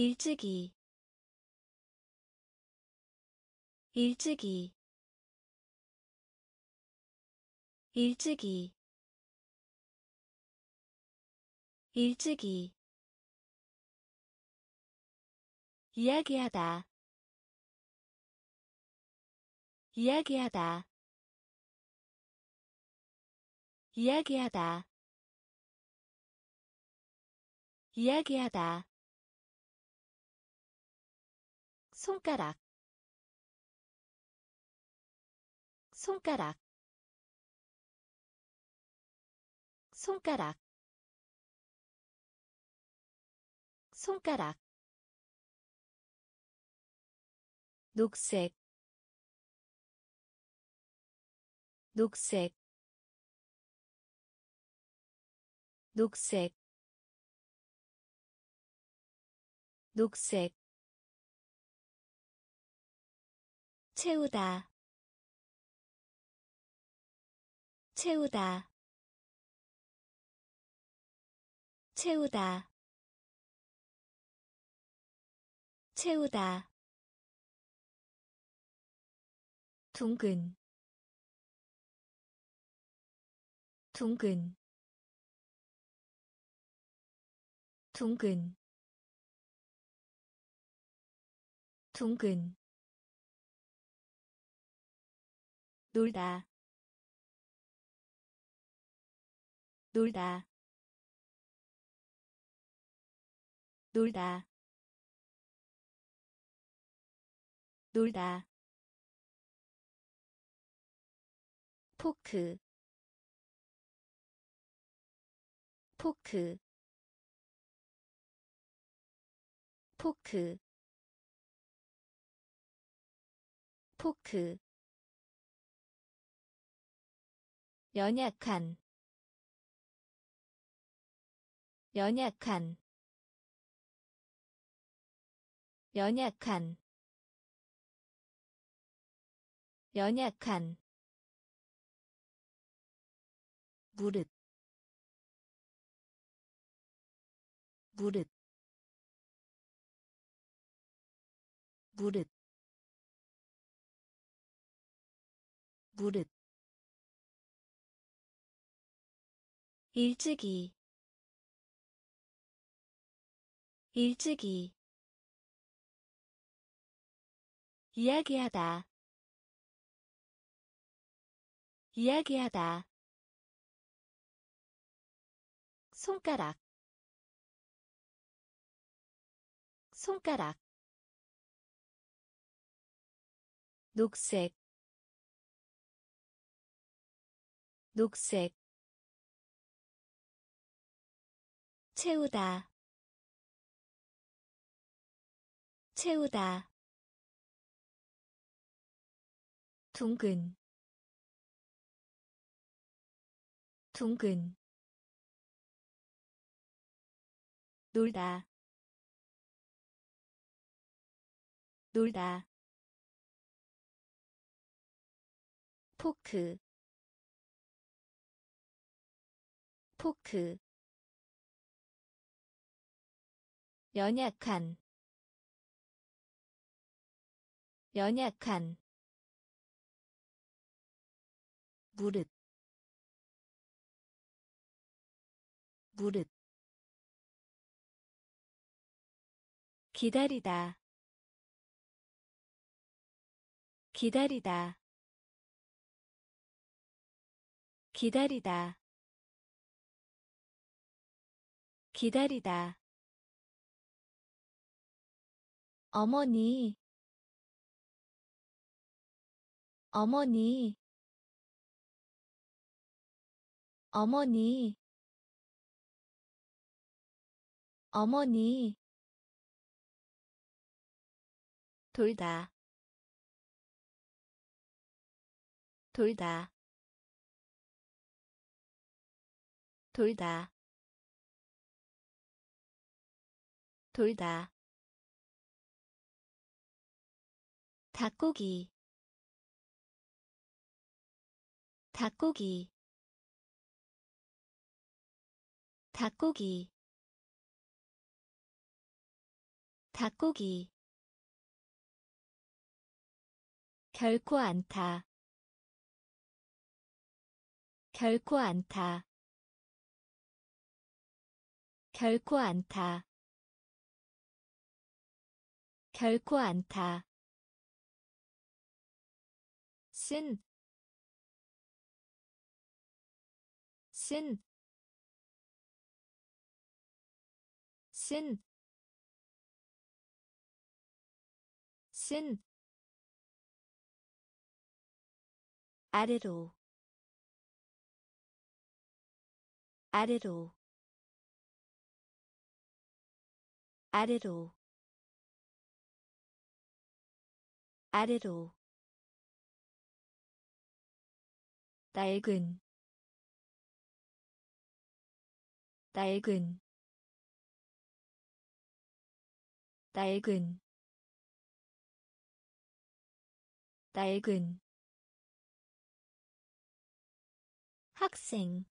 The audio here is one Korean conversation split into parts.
일찍이 일찍이 일찍이 일찍이. 이야기하다 이야기하다 이야기하다 이야기하다 손가락 손가락 손가락 손가락. 녹색 녹색. 녹색 녹색 채우다. 채우다. 채우다. 채우다. 둥근. 둥근. 둥근. 둥근 놀다. 놀다. 놀다. 놀다. 포크. 포크. 포크. 포크 연약한 연약한 연약한 연약한. 무릇 무릇 무릇 무릇 일찍이. 일찍이. 이야기하다. 이야기하다. 손가락. 손가락. 녹색. 녹색 채우다. 채우다. 둥근. 둥근. 놀다. 놀다. 포크. 포크 연약한 연약한 무릇 무릇. 기다리다 기다리다. 기다리다 기다리다 어머니. 어머니. 어머니. 어머니. 돌다. 돌다. 돌다. 돌다 닭고기. 닭고기. 닭고기. 닭고기. 결코 않다 결코 않다 결코 않다 결코 않다 쓴, 쓴, 쓴, 쓴, 아래로, 아래로, 아래로, 아래로 낡은 낡은 낡은 낡은. 학생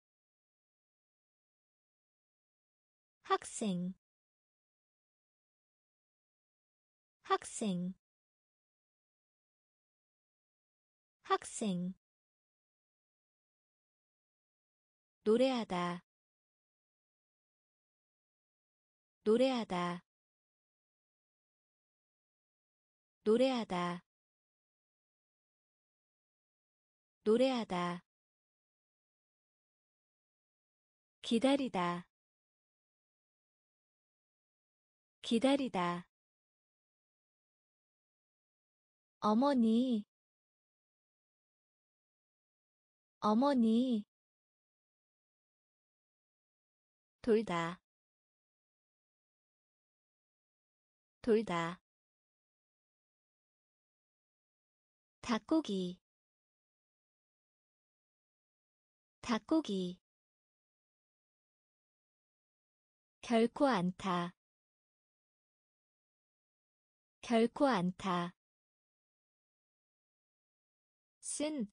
학생 학생. 학생 노래하다. 노래하다. 노래하다. 노래하다. 기다리다. 기다리다. 어머니. 어머니 돌다. 돌다. 닭고기. 닭고기. 결코 않다 결코 않다 쓴,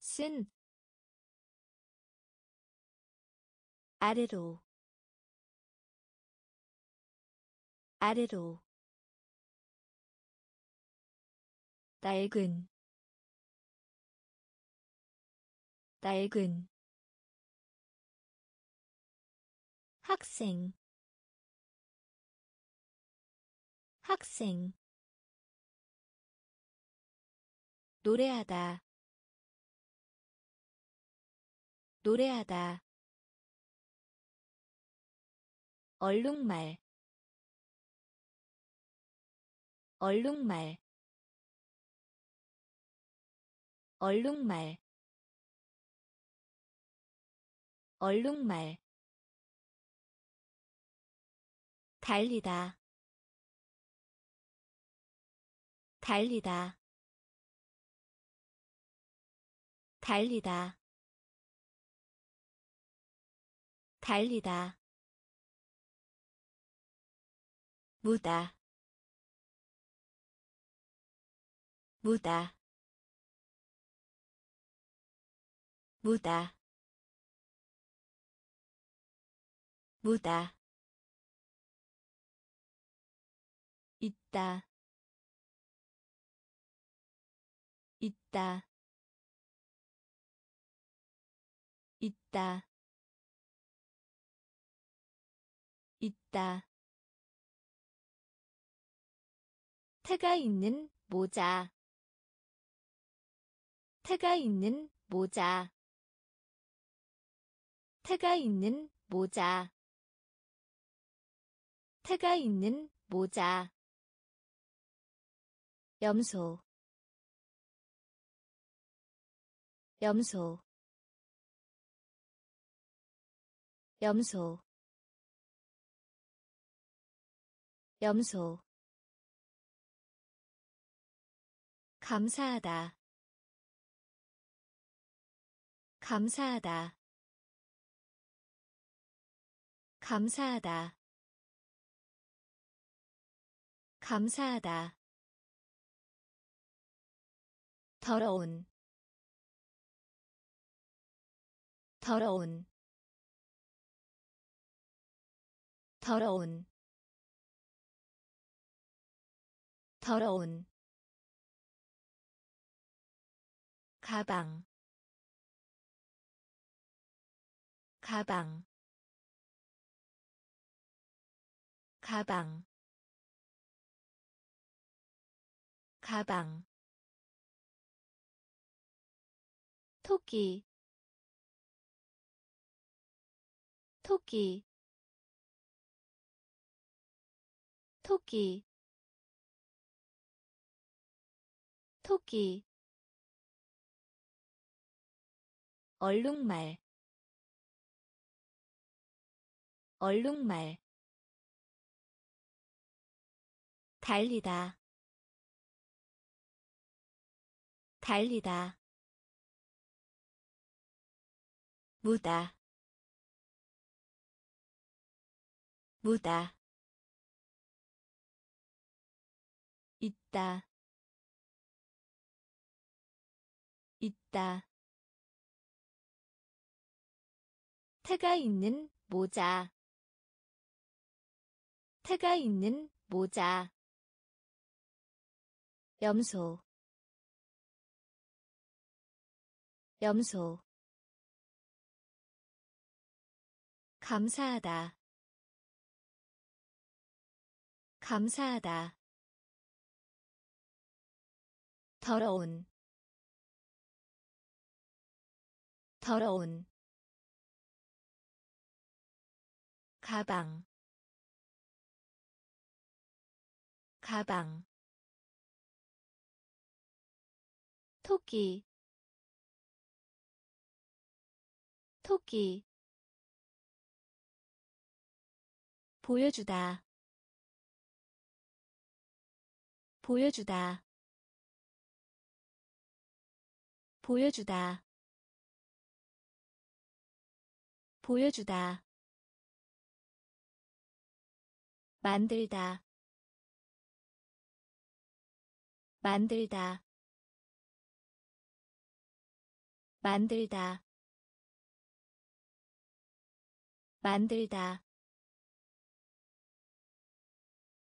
쓴, 아래로 아래로 낡은 낡은 학생 학생 노래하다 노래하다 얼룩말 얼룩말 얼룩말 얼룩말. 달리다 달리다 달리다. 달리다 무다. 무다. 무다. 무다. 있다. 있다. 있다. 있다 태가 있는 모자. 태가 있는 모자. 태가 있는 모자. 태가 있는 모자. 염소. 염소. 염소. 염소 감사하다. 감사하다. 감사하다. 감사하다. 더러운. 더러운. 더러운. 더러운 가방 가방 가방 가방 토끼 토끼 토끼 토끼 얼룩말 얼룩말 달리다 달리다 무다 무다 있다 있다 태가 있는 모자. 태가 있는 모자. 염소. 염소. 감사하다. 감사하다. 더러운. 더러운 가방 가방 토끼 토끼. 보여주다 보여주다 보여주다 보여주다 만들다. 만들다. 만들다. 만들다.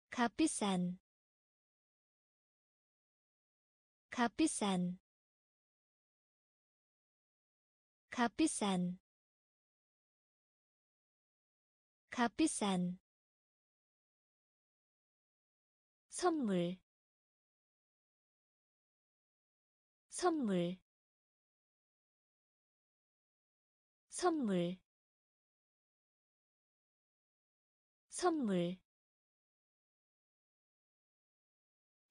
값비싼. 값비싼. 값비싼. 값비싼 선물 선물 선물 선물.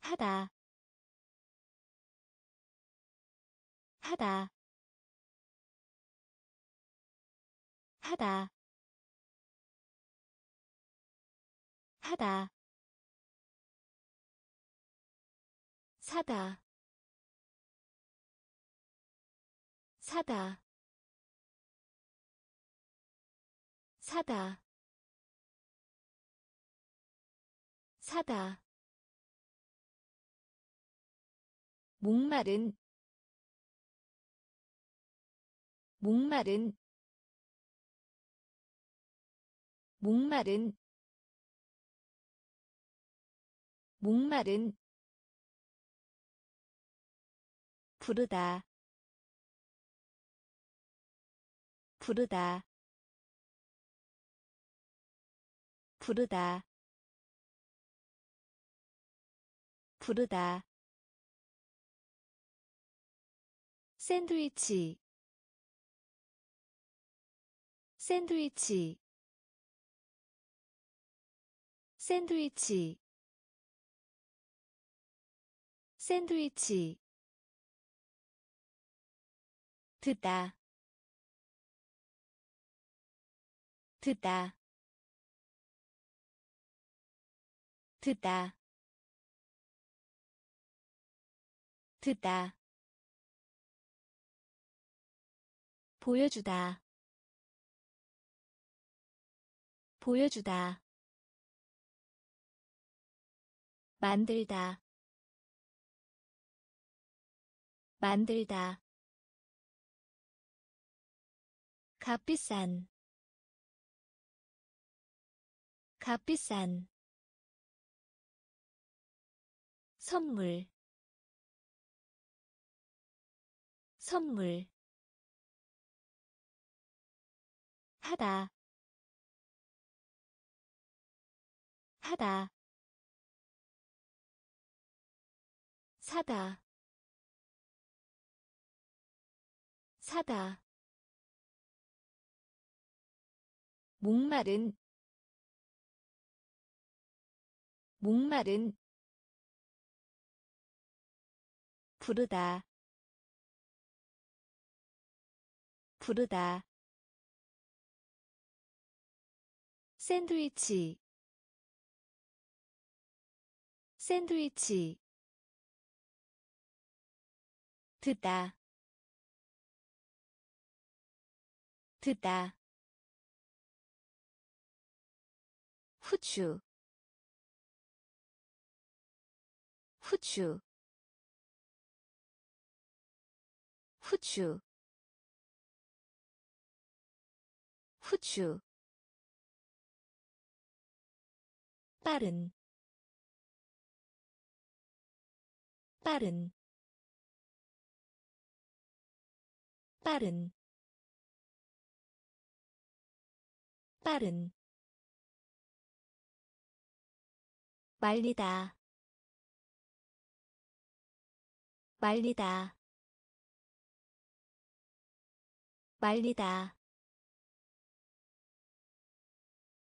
하다 하다 하다. 하다 사다. 사다. 사다. 사다. 목마른. 목마른. 목마른. 목마른 부르다. 부르다. 부르다. 부르다. 샌드위치. 샌드위치. 샌드위치. 샌드위치 듣다. 듣다. 듣다. 듣다. 보여주다. 보여주다. 만들다. 만들다 값비싼 값비싼 선물 선물 하다 하다 사다 사다 목마른 목마른 부르다 부르다. 샌드위치 샌드위치. 듣다 듣다 후추 후추 후추 후추. 빠른 빠른. 빠른 빠른 말리다. 말리다. 말리다.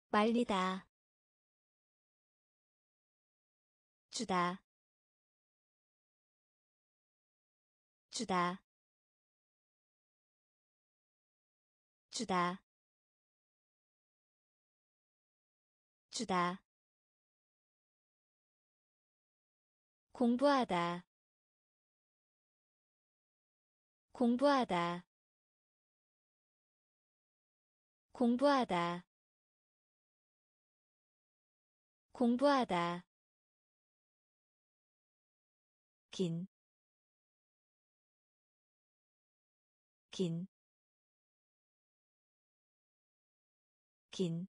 말리다. 주다. 주다. 주다. 주다 공부하다. 공부하다. 공부하다. 공부하다. 긴, 긴, 긴,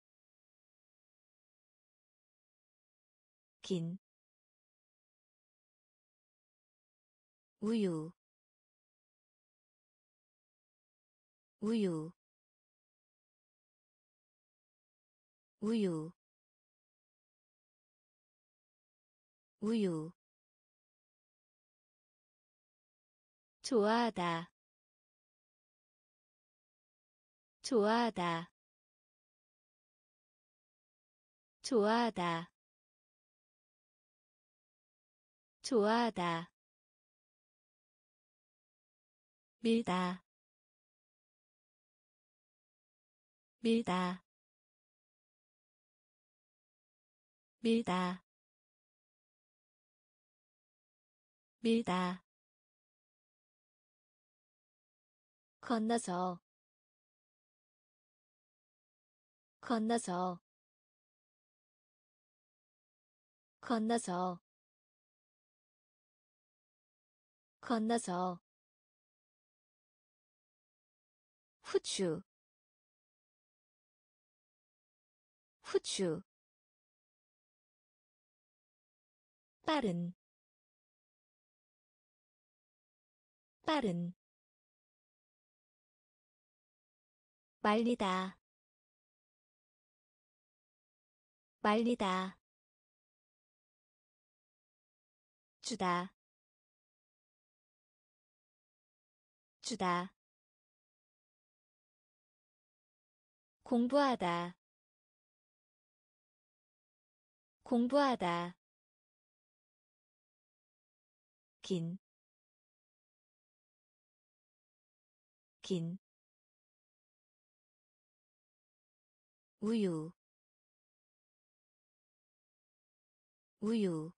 긴, 우유, 우유, 우유, 우유. 좋아하다 좋아하다 좋아하다 좋아하다 밀다. 밀다. 밀다. 밀다. 건너서. 건너서. 건너서. 건너서 후추 후추 빠른 빠른 말리다 말리다 주다 주다 공부하다. 공부하다. 긴, 긴, 우유. 우유.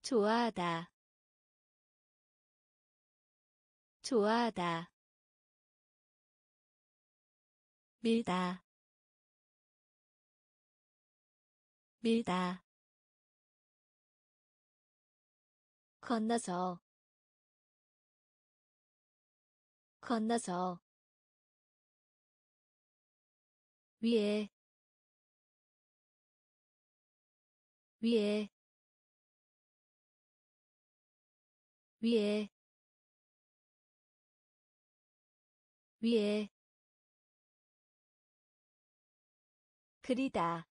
좋아하다. 좋아하다 밀다. 밀다. 건너서. 건너서. 위에. 위에. 위에. 위에 그리다.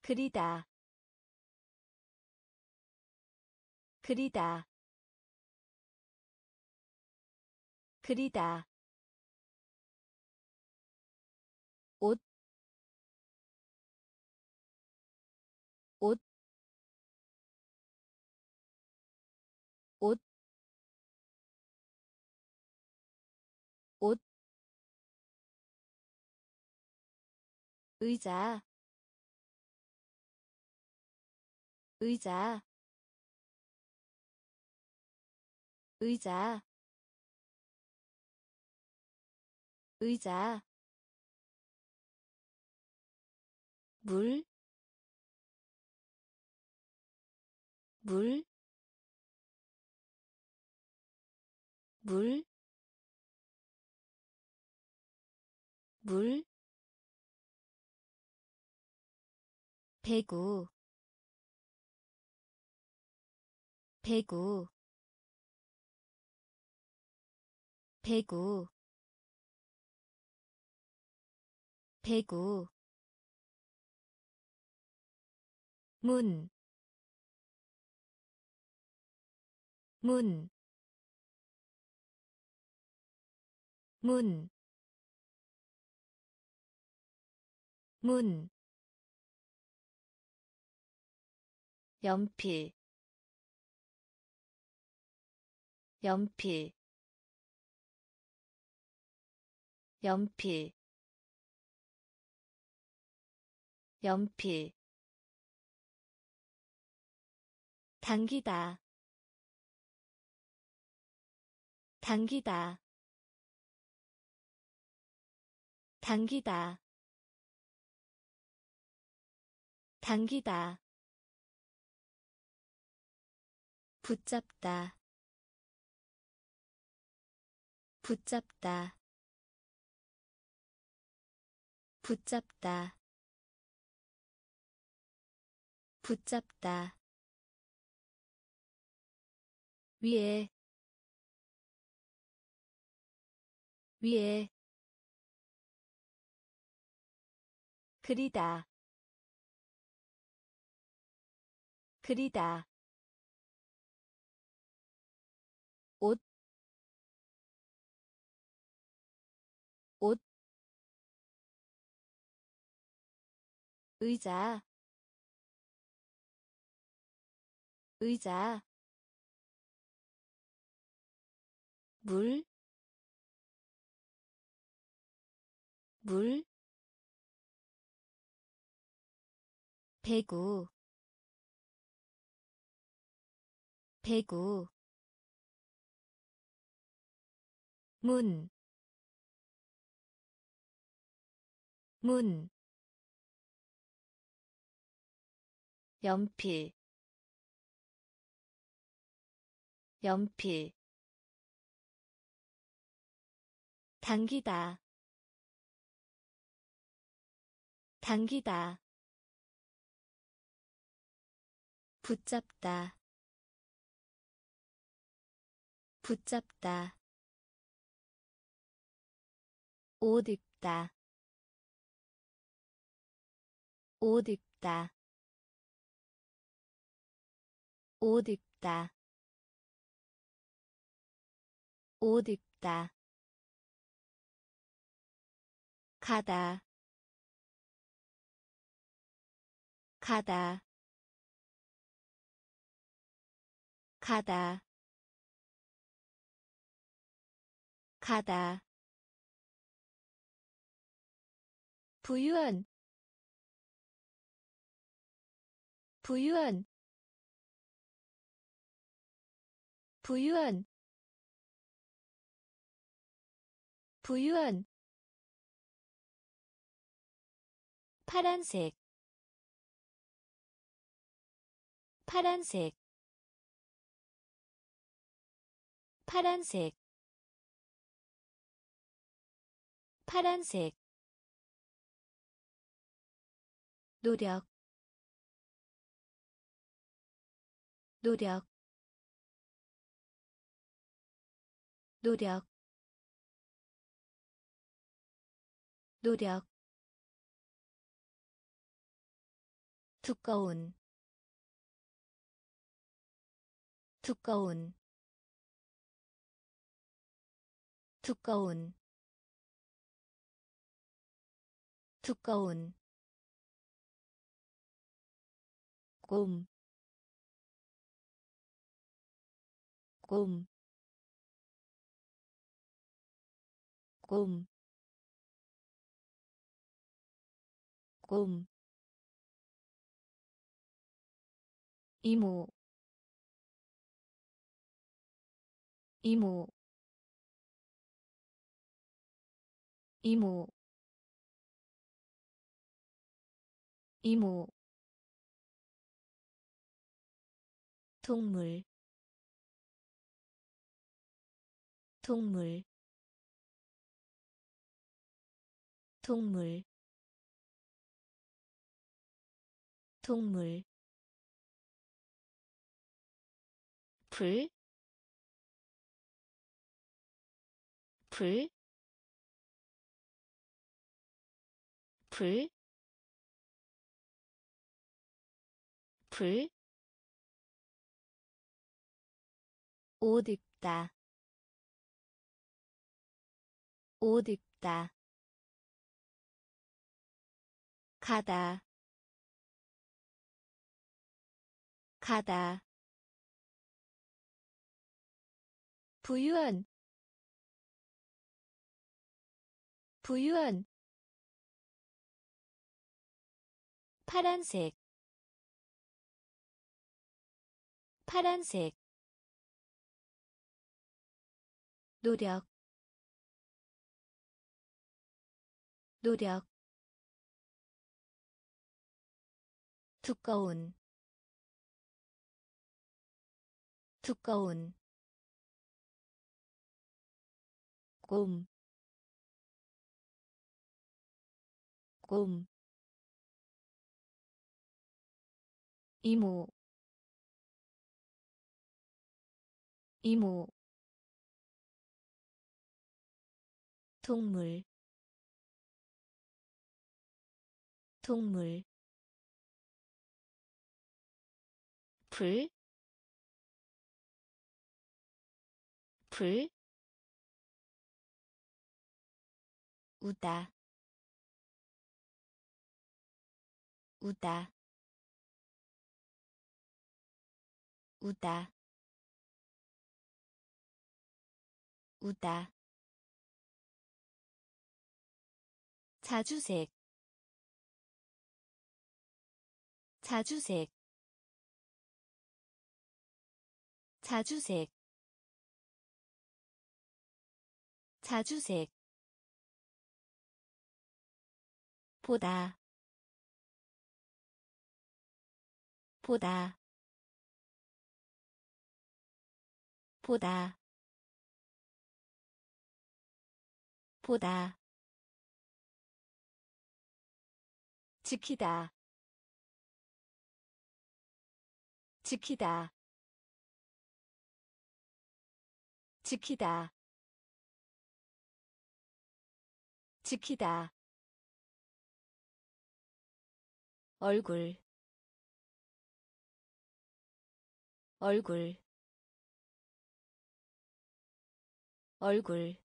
그리다. 그리다. 그리다. 옷, 옷, 옷, 옷, 의자, 의자, 의자, 의자. 물, 물, 물, 물, 배구, 배구, 배구, 배구. 문, 문, 문, 문, 연필, 연필, 연필, 연필. 당기다 당기다 당기다 당기다 붙잡다. 붙잡다. 붙잡다. 붙잡다. 위에. 위에. 그리다. 그리다 의자, 의자, 물, 물, 배구, 배구, 문, 문, 연필, 연필, 당기다 당기다 붙잡다 붙잡다 옷 입다 옷 입다 옷 입다. 옷 입다. 가다. 가다. 가다. 가다. 부유한. 부유한 부유한 부유한 파란색 파란색 파란색 파란색. 노력 노력 노력 노력 두꺼운 두꺼운 두꺼운 두꺼운 곰, 곰, 곰, 곰, 이모, 이모, 이모, 이모. 동물. 동물 동물 동물 불, 불, 불, 불, 옷 입다 옷 입다 가다. 가다. 부유한. 부유한. 파란색. 파란색. 노력. 노력 두꺼운 두꺼운 곰, 곰, 이모, 이모, 동물 동물 불, 불, 우다, 우다, 우다, 우다. 자주색 자주색 자주색 자주색 보다 보다 보다 보다. 지키다 지키다 지키다. 지키다. 얼굴. 얼굴. 얼굴.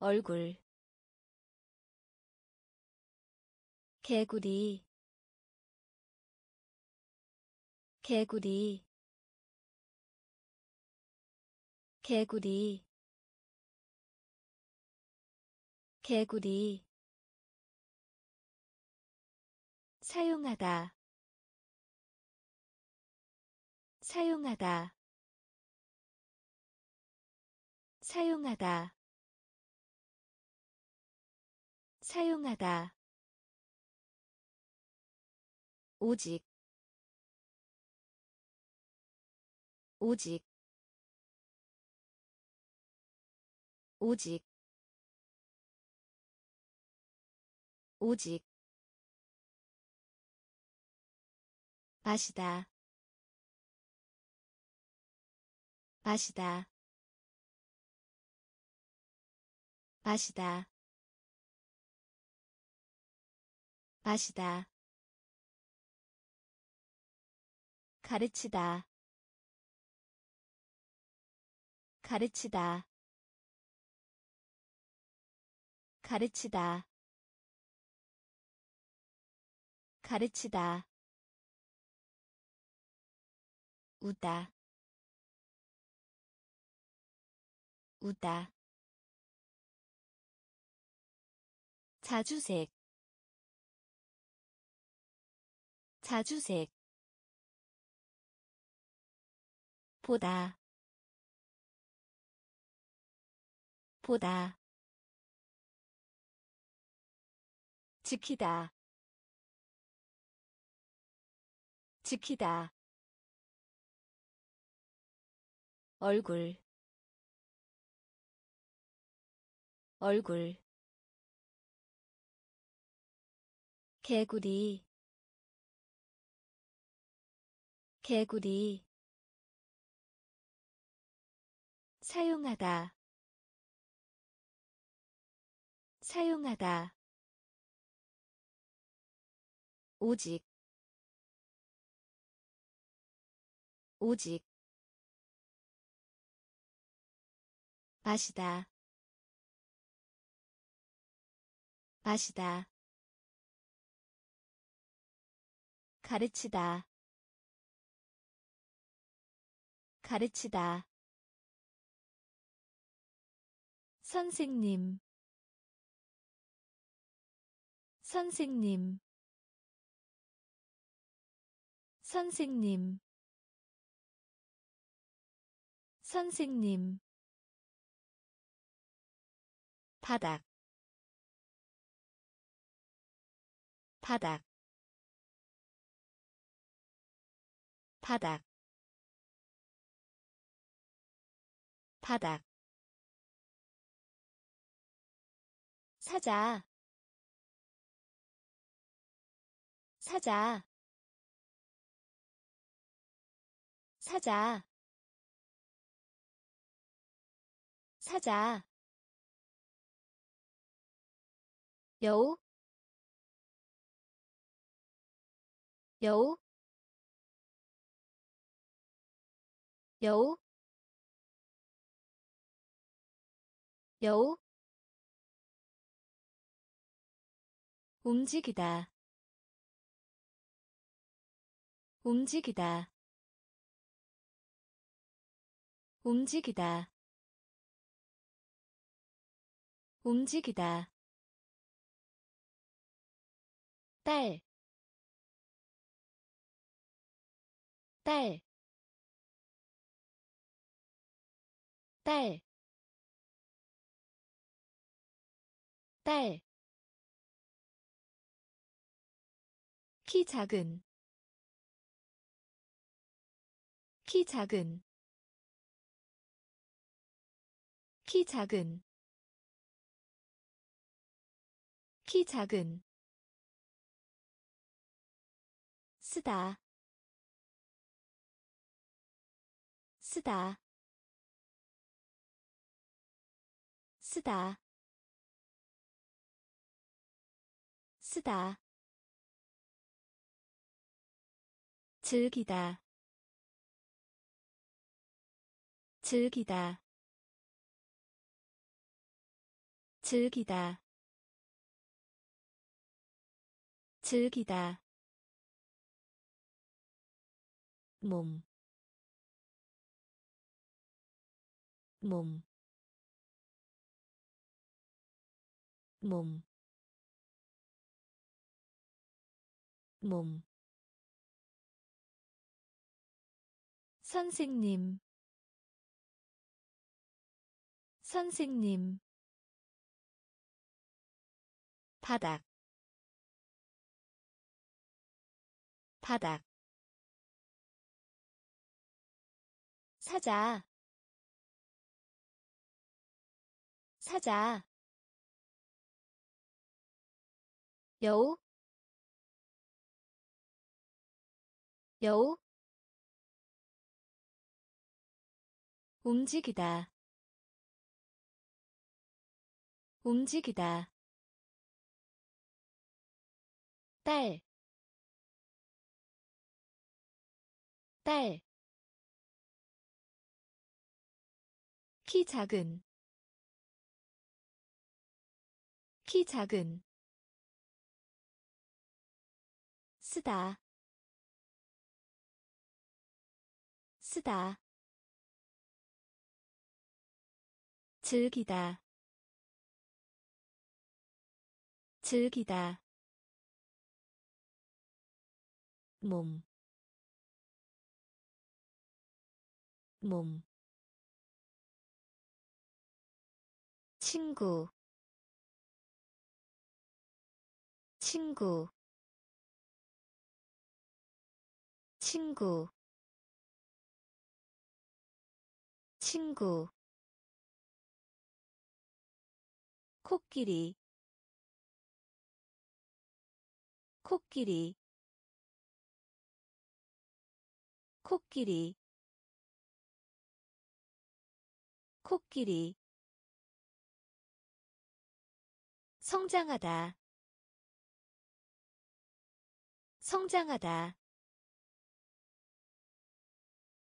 얼굴. 개구리. 개구리 개구리 개구리 사용하다 사용하다 사용하다 사용하다. 오직 오직 오직 오직 마시다. 마시다. 마시다. 마시다. 가르치다. 가르치다 가르치다. 가르치다. 우다. 우다. 자주색. 자주색. 보다. 보다 지키다. 지키다. 얼굴. 얼굴. 개구리. 개구리. 사용하다. 사용하다 오직 오직 마시다. 마시다. 가르치다. 가르치다. 선생님. 선생님 선생님. 선생님. 바닥. 바닥. 바닥. 바닥. 사자. 사자 사자. 사자. 여우. 여우. 여우. 여우. 움직이다. 움직이다 움직이다. 움직이다. 딸, 딸, 딸, 딸. 키 작은. 키 작은 키 작은 키 작은 쓰다 쓰다 쓰다 쓰다. 즐기다 즐기다 즐기다. 즐기다. 몸, 몸, 몸, 몸. 선생님. 선생님 바닥 바닥 사자 사자 여우 여우 움직이다 움직이다 딸, 딸, 키 작은, 키 작은, 쓰다, 쓰다, 즐기다, 즐기다. 몸, 몸, 친구, 친구, 친구, 친구, 코끼리, 코끼리, 코끼리 코끼리 성장하다 성장하다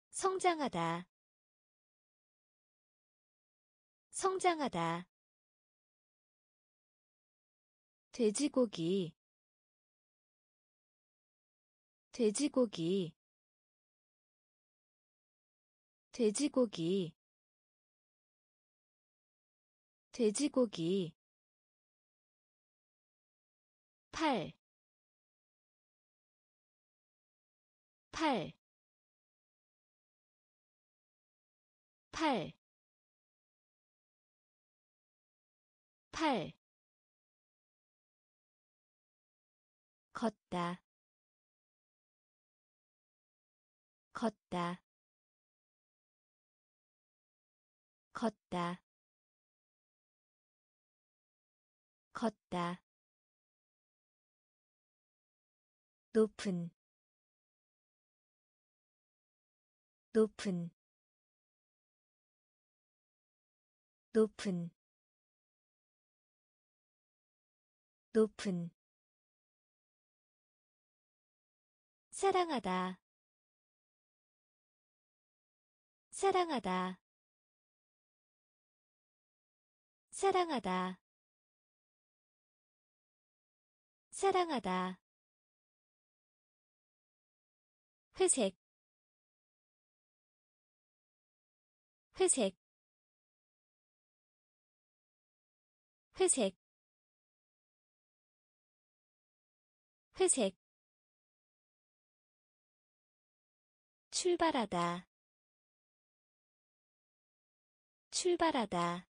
성장하다 성장하다. 돼지고기 돼지고기 돼지고기 돼지고기 팔, 팔, 팔, 팔, 걷다, 걷다, 걷다. 걷다. 높은. 높은. 높은. 높은. 사랑하다. 사랑하다 사랑하다. 사랑하다. 회색. 회색. 회색. 회색. 출발하다. 출발하다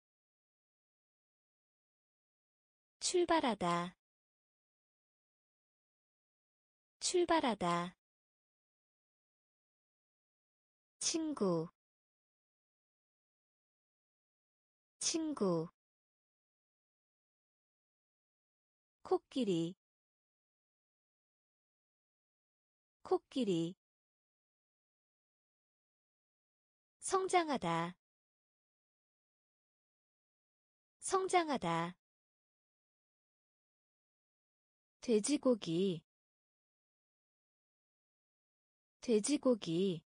출발하다. 출발하다. 친구. 친구. 코끼리. 코끼리. 성장하다. 성장하다 돼지고기 돼지고기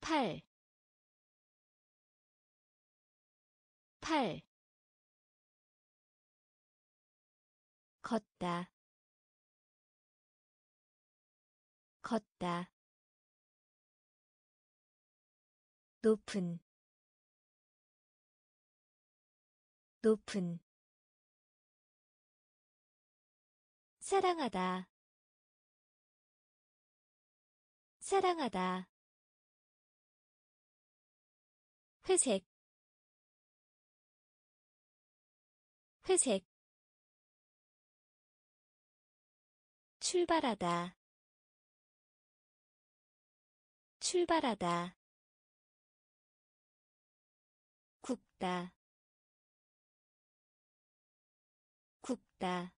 팔, 팔, 걷다, 걷다, 높은, 높은, 사랑하다. 사랑하다. 회색. 회색. 출발하다. 출발하다. 굽다. 굽다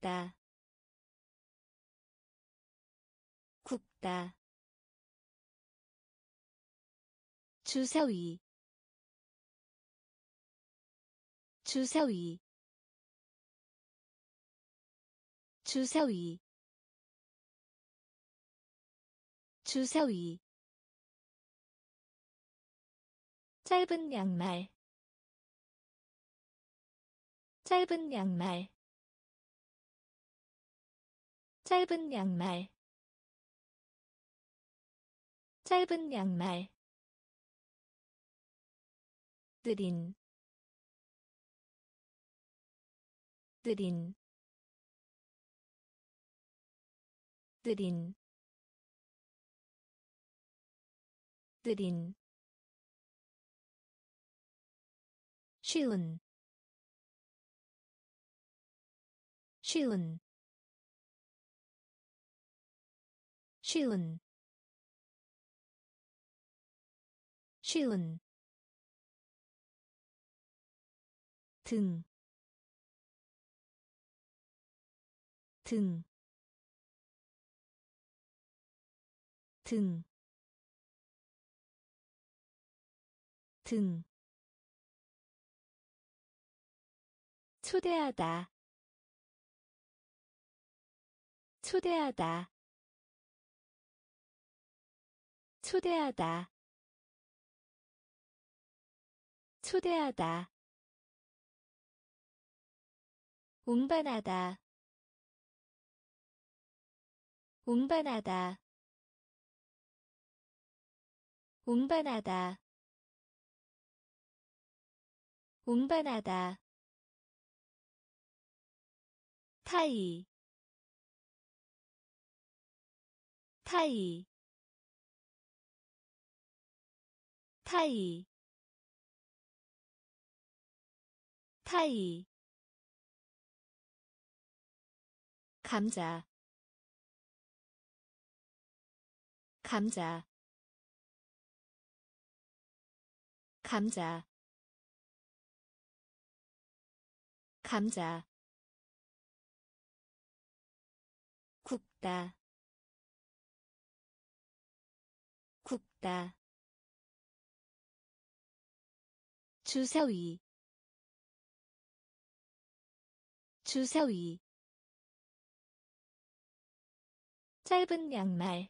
굽다. 굽다. 주사위. 주사위. 주사위. 주사위. 짧은 양말. 짧은 양말 짧은 양말. 짧은 양말. 느린. 느린. 느린. 느린. 쉬운. 쉬운 쉬운 쉬운 등, 등, 등, 등. 초대하다 초대하다 초대하다. 초대하다. 운반하다. 운반하다. 운반하다. 운반하다. 타이. 타이 타이 타이 감자 감자 감자 감자 굽다 굽다 주사위. 주사위. 짧은 양말.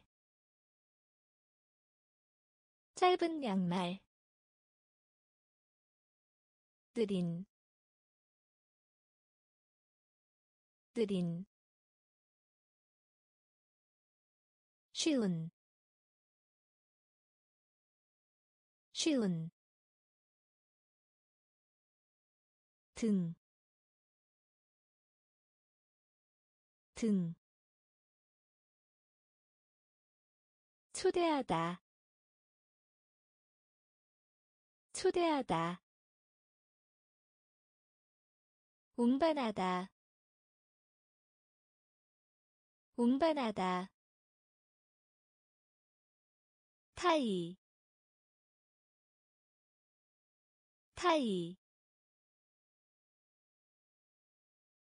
짧은 양말. 느린. 느린. 쉬운. 쉬운 등, 등. 초대하다, 초대하다. 운반하다, 운반하다. 타이 타이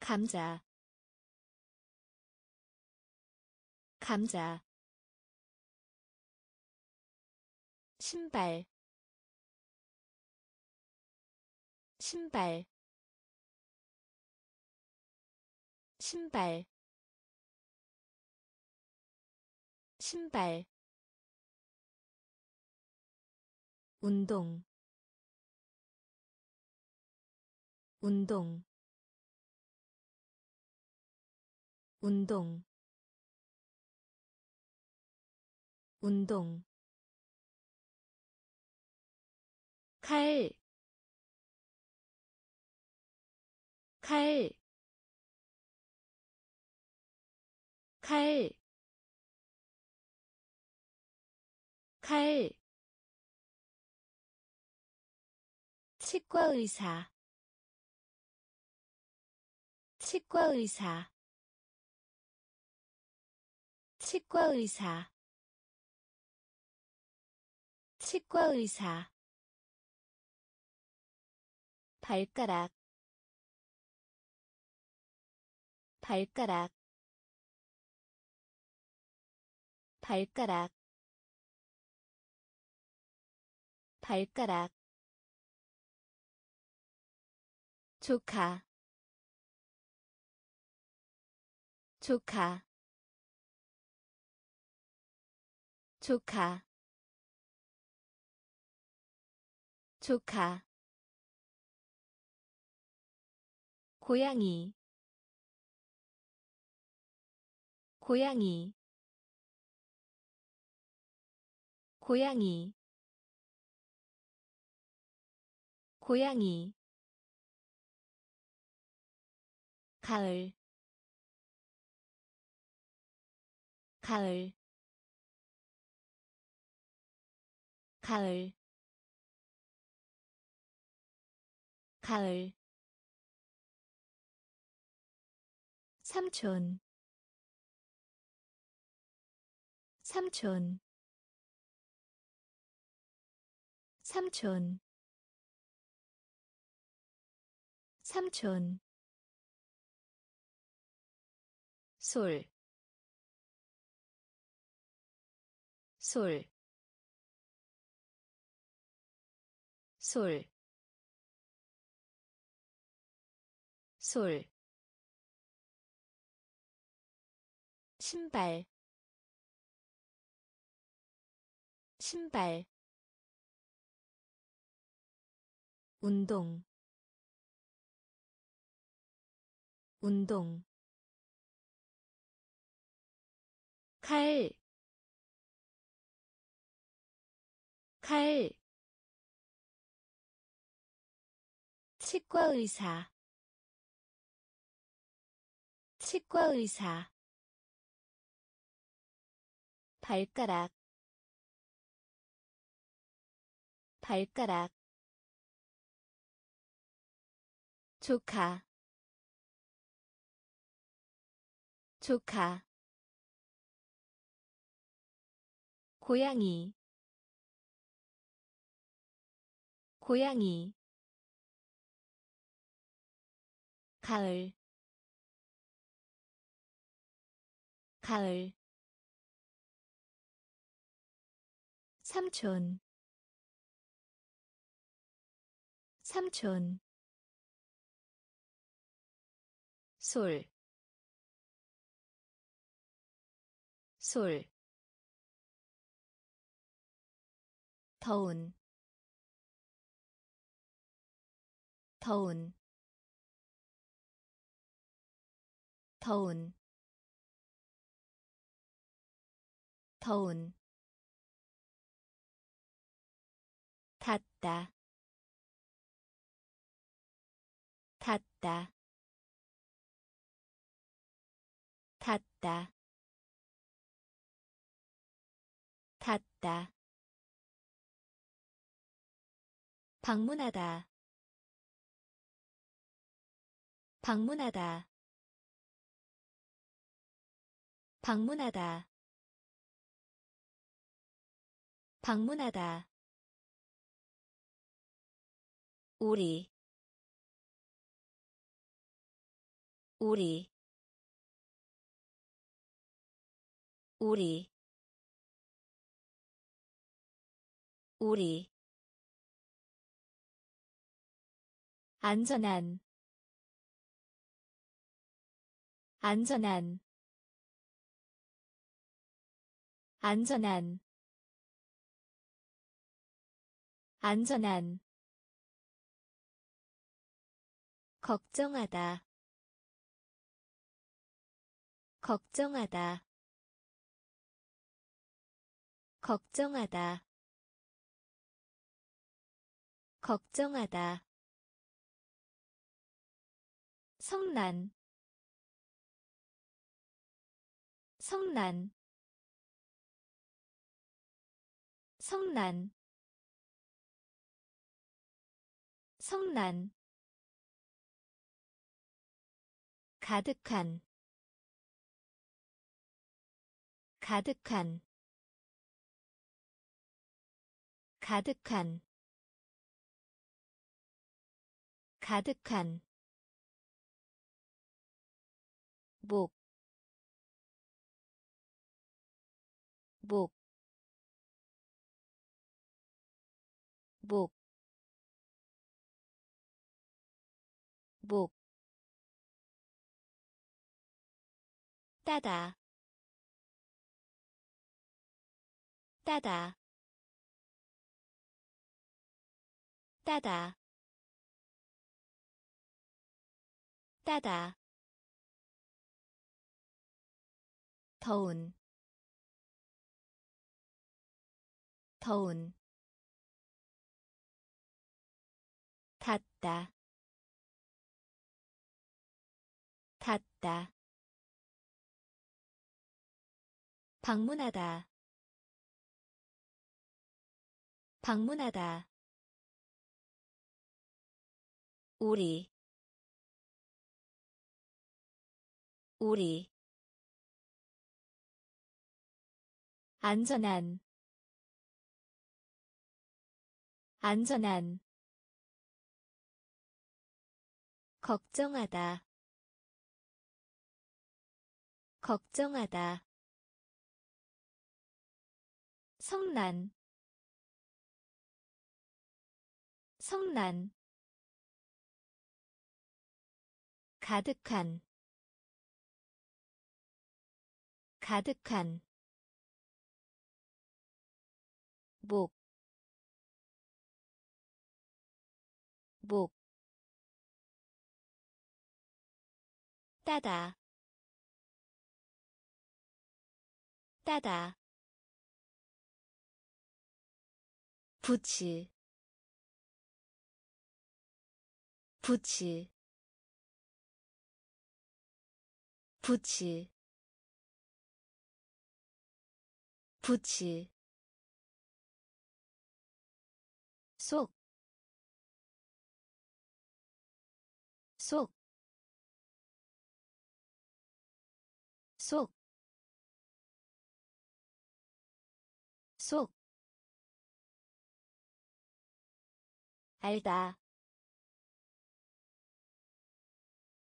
감자. 감자. 신발. 신발. 신발. 신발. 운동. 운동 운동. 운동. 칼, 칼, 칼, 칼. 치과 의사. 치과 의사 치과 의사. 치과 의사. 발가락. 발가락. 발가락. 발가락. 조카. 조카 조카. 조카. 고양이. 고양이. 고양이. 고양이. 가을. 가을 가을 가을 삼촌 삼촌 삼촌 삼촌. 솔, 솔, 솔, 솔, 신발, 신발, 운동, 운동 칼, 칼, 치과 의사, 치과 의사, 발가락, 발가락, 조카, 조카. 고양이. 고양이 가을 가을 삼촌 삼촌 솔, 솔, 더운 더운 더운 더운 닫다 닫다 닫다 닫다. 방문하다 방문하다 방문하다. 방문하다. 우리. 우리. 우리. 우리. 안전한. 안전한 안전한 안전한 걱정하다 걱정하다 걱정하다 걱정하다. 성난 성난 성난. 성난. 가득한. 가득한. 가득한. 가득한. 목, 목, 목, 목, 따다, 따다, 따다, 따다. 더운 더운 닫다. 닫다. 방문하다. 방문하다. 우리. 우리. 안전한. 안전한 걱정하다. 걱정하다. 성난. 성난. 가득한. 가득한. 목, 목, 따다, 따다, 부츠, 부츠, 부츠, 부츠. 속, 속, 속, 속, 알다,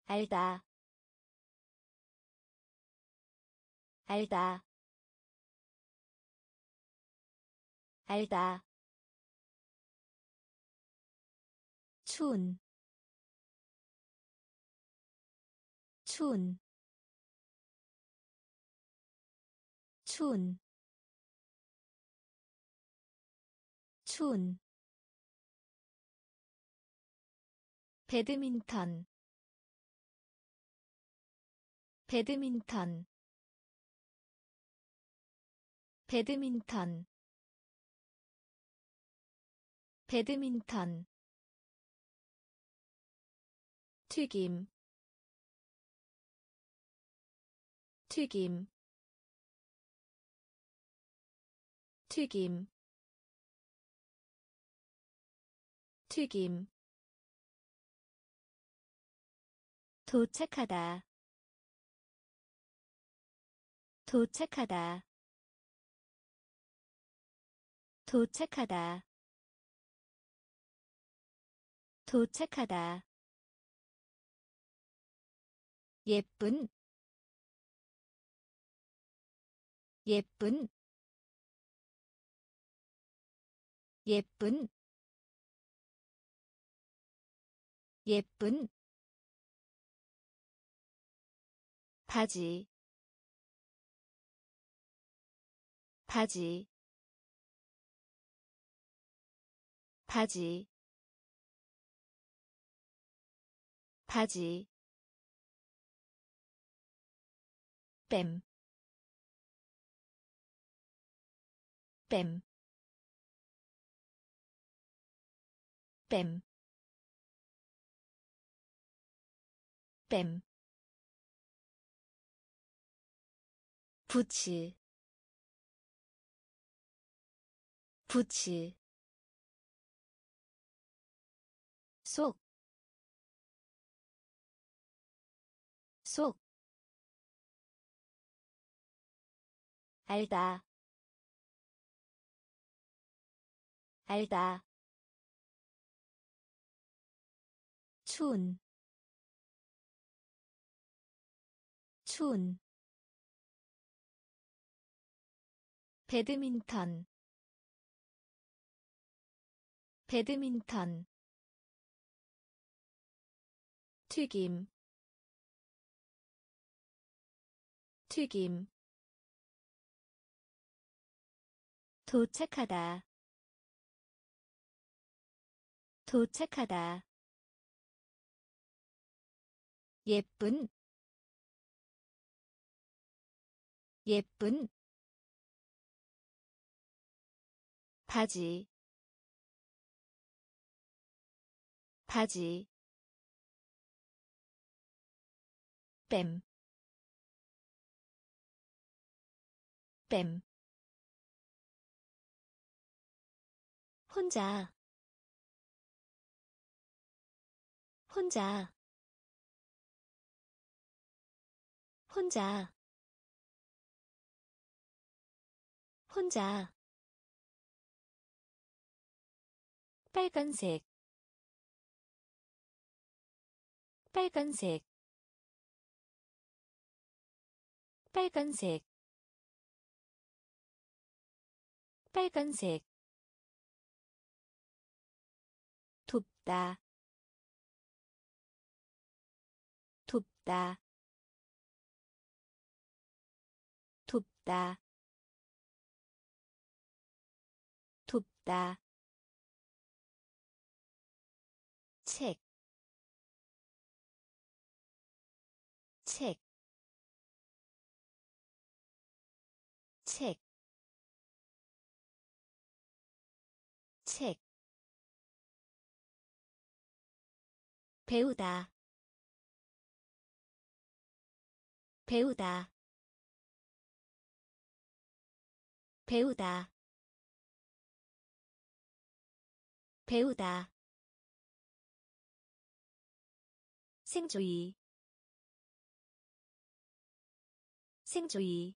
알다, 알다, 알다. 추운 추운 추운 배드민턴 배드민턴 배드민턴 배드민턴 튀김 튀김 튀김 튀김 도착하다 도착하다 도착하다 도착하다. 예쁜 예쁜 예쁜 예쁜 바지 바지 바지 바지 뱀, 뱀, 뱀, 뱀, 부츠, 부츠, 속, 속, 알다. 알다 추운 배드민턴 배드민턴 튀김 튀김 도착하다 도착하다 예쁜 예쁜 바지 바지 뱀, 뱀, 혼자, 혼자, 혼자, 혼자, 빨간색. 빨간색. 빨간색. 빨간색. 돕다. 돕다 돕다. 돕다. 책, 책, 책, 책, 배우다, 배우다, 배우다, 배우다. 생조이. 생조이.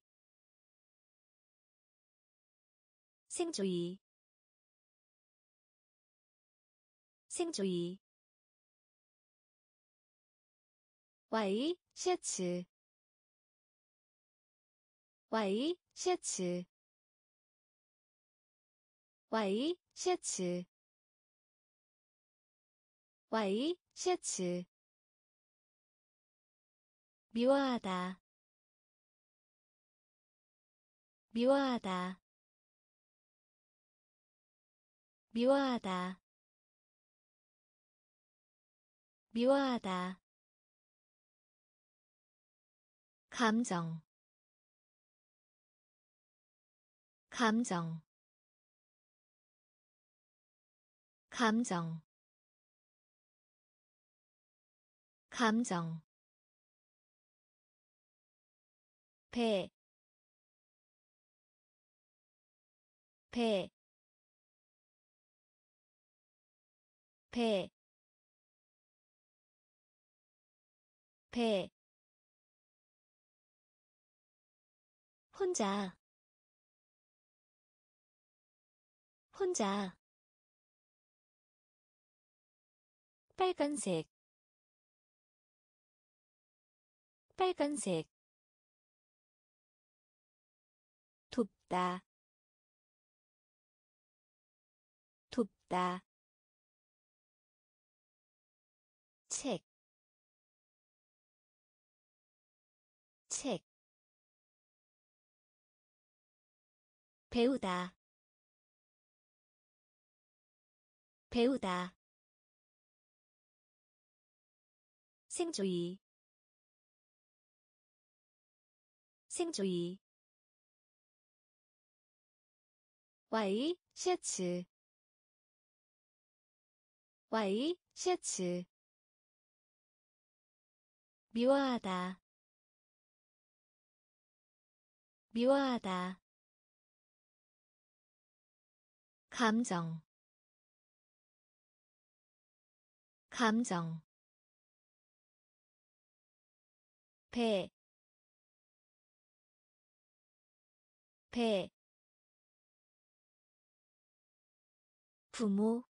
생조이. 생조이. 와이 셔츠. 와이 셔츠 와이 셔츠. 와이 셔츠. 미워하다. 미워하다. 미워하다. 미워하다. 감정. 감정 감정 감정 배, 배, 배, 배, 혼자, 혼자, 빨간색, 빨간색, 돕다 돕다 책, 책, 배우다, 배우다, 생조이, 생조이, 와이 셔츠. 와이 셔츠. 미워하다. 미워하다. 감정. 감정 배, 배, 부모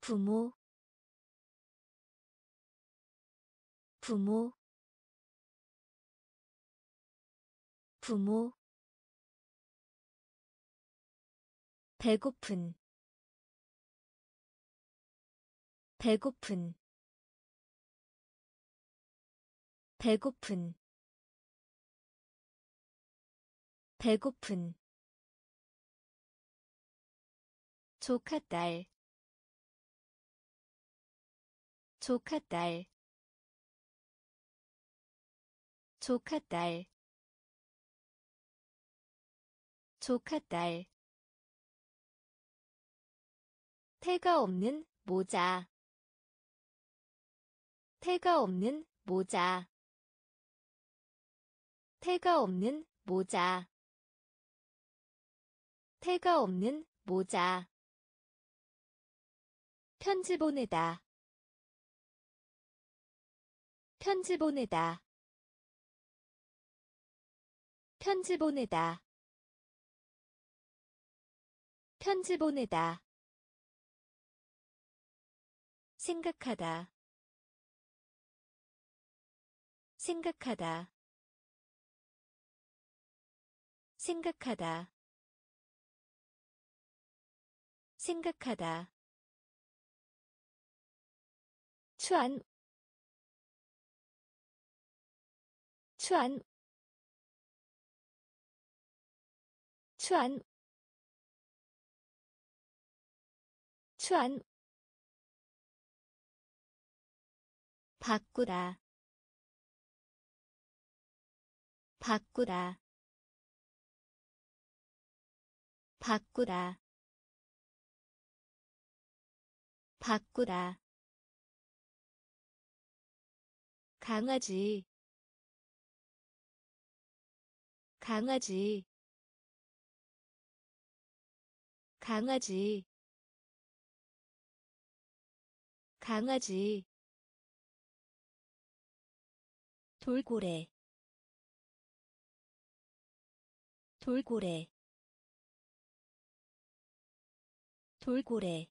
부모 부모 부모. 배고픈 배고픈 배고픈 배고픈 조카 딸 조카 딸 조카 딸 조카 딸. 태가 없는 모자 태가 없는 모자 태가 없는 모자. 태가 없는 모자. 편지 보내다. 편지 보내다. 편지 보내다. 편지 보내다. 생각하다. 생각하다 생각하다. 생각하다. 추안 추안 추안 추안 바꾸다 바꾸다 바꾸다 바꾸다 강아지. 강아지. 강아지. 강아지. 돌고래. 돌고래 돌고래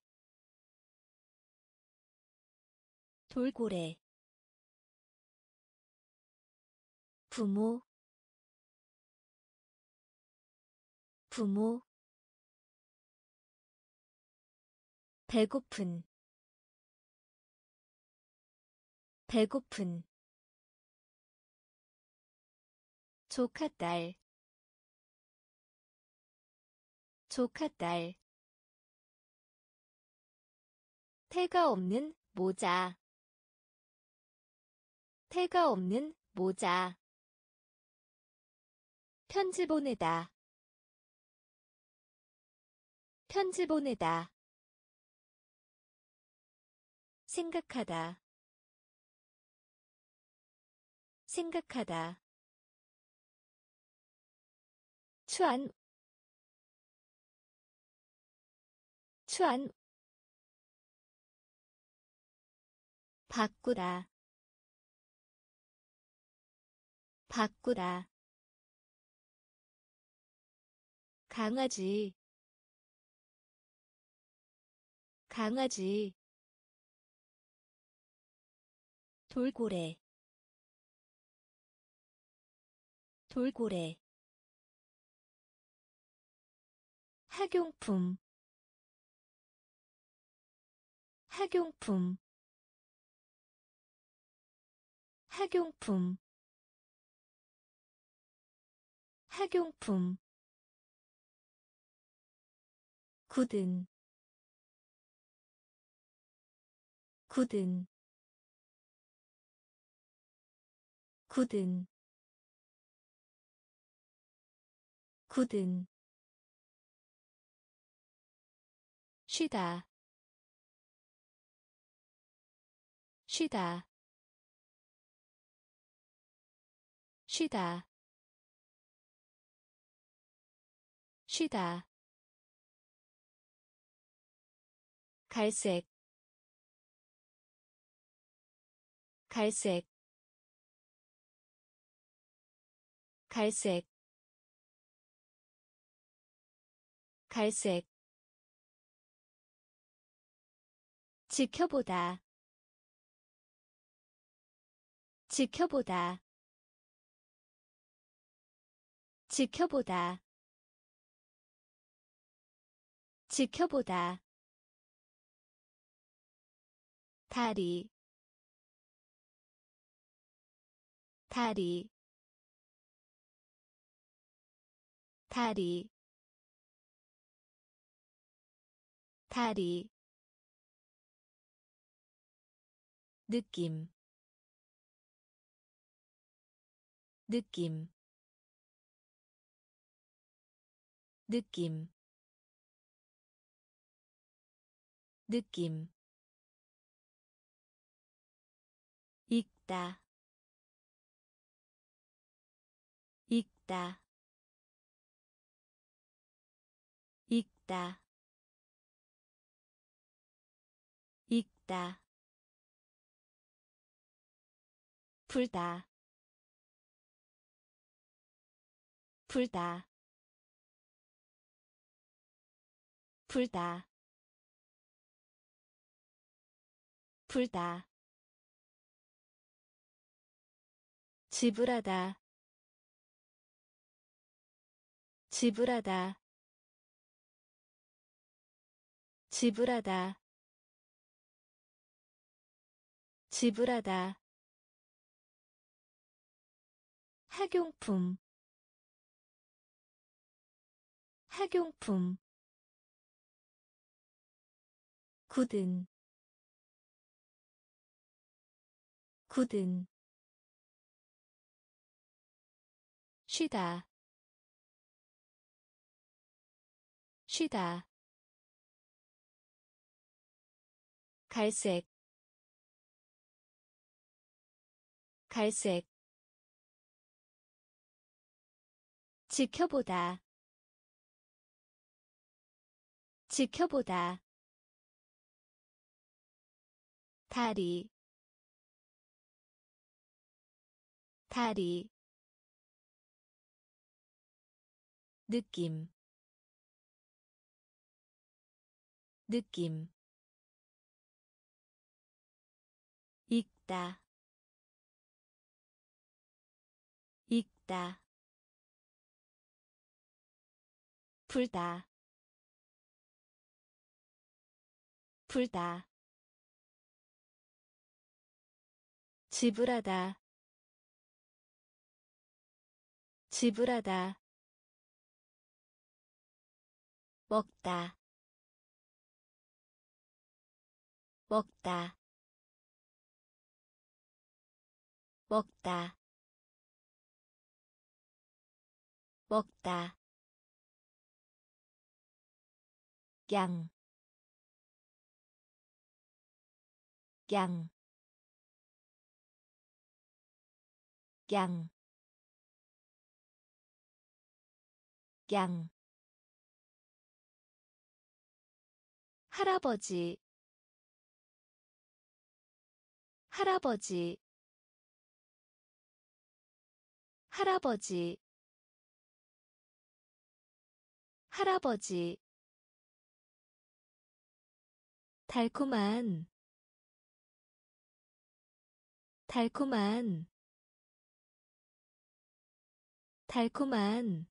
돌고래 부모 부모 배고픈 배고픈 조카딸 조카딸 태가 없는 모자. 태가 없는 모자. 편지 보내다. 편지 보내다. 생각하다. 생각하다. 추안 추안 바꾸다 바꾸다 강아지. 강아지. 돌고래. 돌고래. 학용품. 학용품 학용품. 학용품. 굳은. 굳은. 굳은. 굳은. 쉬다. 쉬다 쉬다. 쉬다. 갈색. 갈색. 갈색. 갈색. 지켜보다. 지켜보다 지켜보다. 지켜보다. 다리. 다리. 다리. 다리. 느낌. 느낌 느낌 느낌 읽다 읽다 읽다 읽다. 불다 불다 불다. 불다. 지불하다. 지불하다. 지불하다. 지불하다. 학용품. 학용품 굳은 굳은. 쉬다 쉬다. 갈색 갈색. 지켜보다 지켜보다 다리 다리 느낌 느낌 읽다 읽다 불다 불다 지불하다. 지불하다. 먹다. 먹다. 먹다. 먹다. 양, 양, 양, 양. 할아버지. 할아버지. 할아버지. 할아버지. 달콤한. 달콤한 달콤한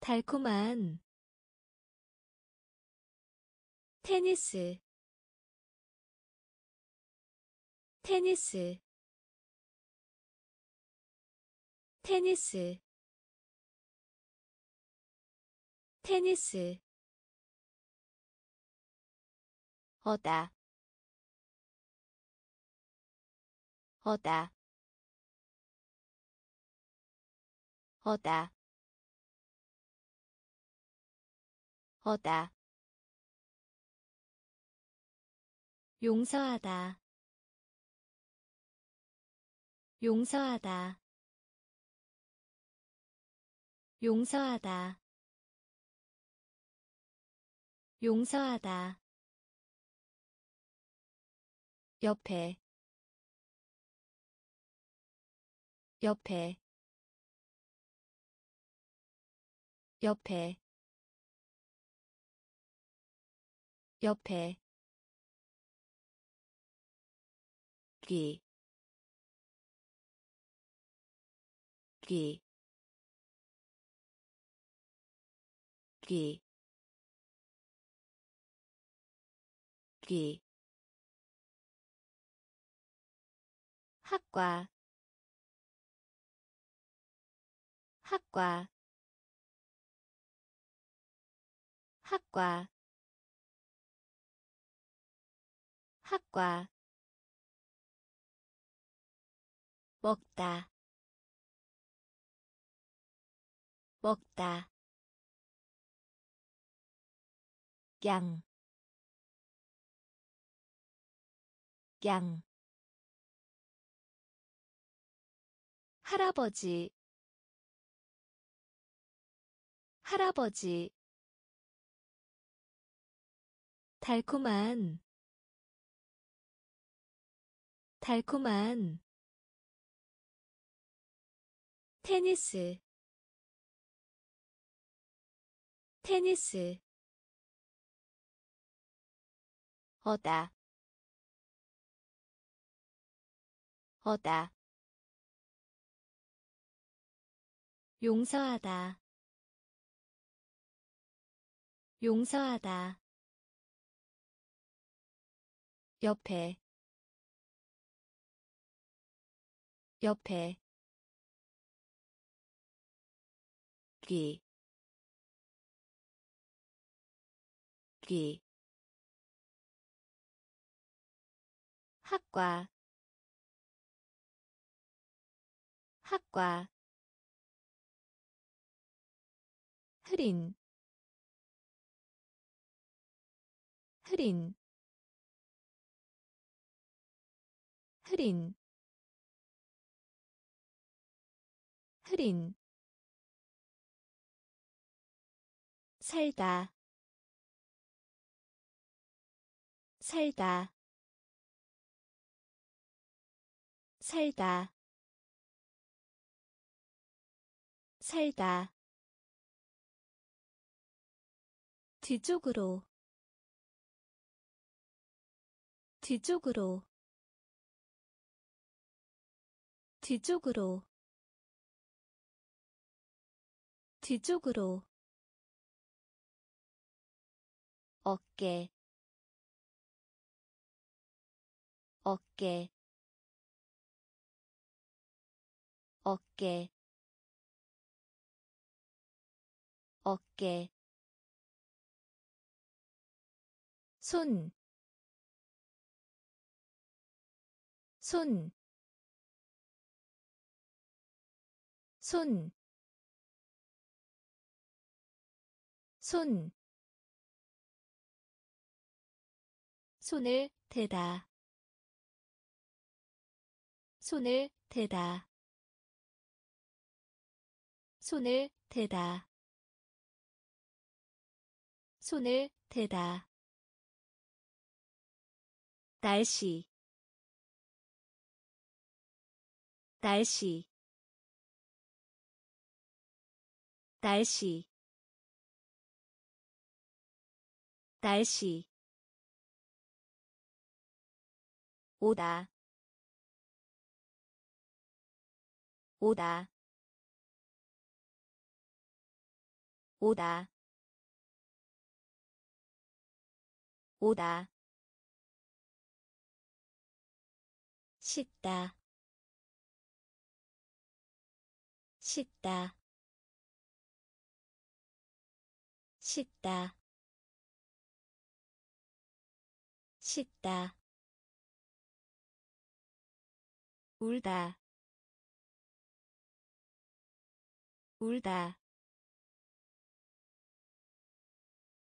달콤한 테니스 테니스 테니스 테니스. 어다 어다 어다. 어다. 용서하다. 용서하다. 용서하다. 용서하다. 옆에. 옆에 옆에 옆에 귀, 귀, 귀, 귀. 학과 학과 학과 학과 먹다 먹다 양, 양, 할아버지, 할아버지, 달콤한, 달콤한, 테니스 테니스. 어다 어다. 용서하다 용서하다 옆에 옆에 귀, 귀. 학과, 학과. 흐린, 흐린, 흐린, 흐린. 살다 살다 살다 살다 뒤쪽으로 뒤쪽으로 뒤쪽으로 뒤쪽으로 어깨 어깨 어깨 어깨. 손, 손, 손, 손, 손을 대다 손을 대다 손을 대다 손을 대다. 날씨 날씨 날씨. 날씨. 오다. 오다. 오다. 오다. 씻다. 씻다 씻다. 씻다. 울다. 울다.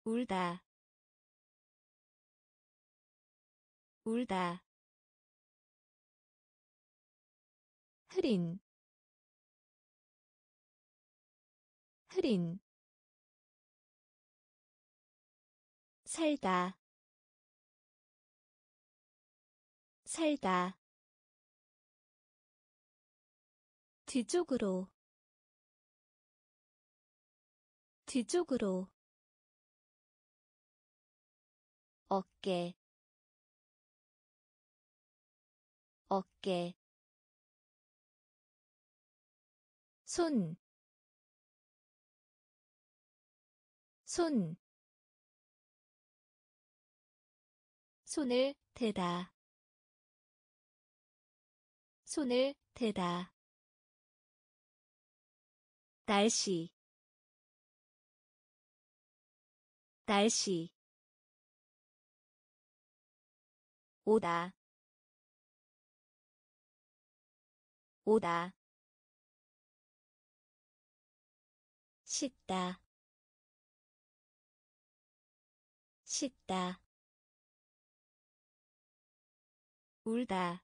울다. 울다. 흐린. 흐린 살다. 살다. 뒤쪽으로. 뒤쪽으로. 어깨. 어깨. 손, 손, 손을 대다, 손을 대다. 날씨, 날씨, 오다, 오다. 씻다. 씻다 울다.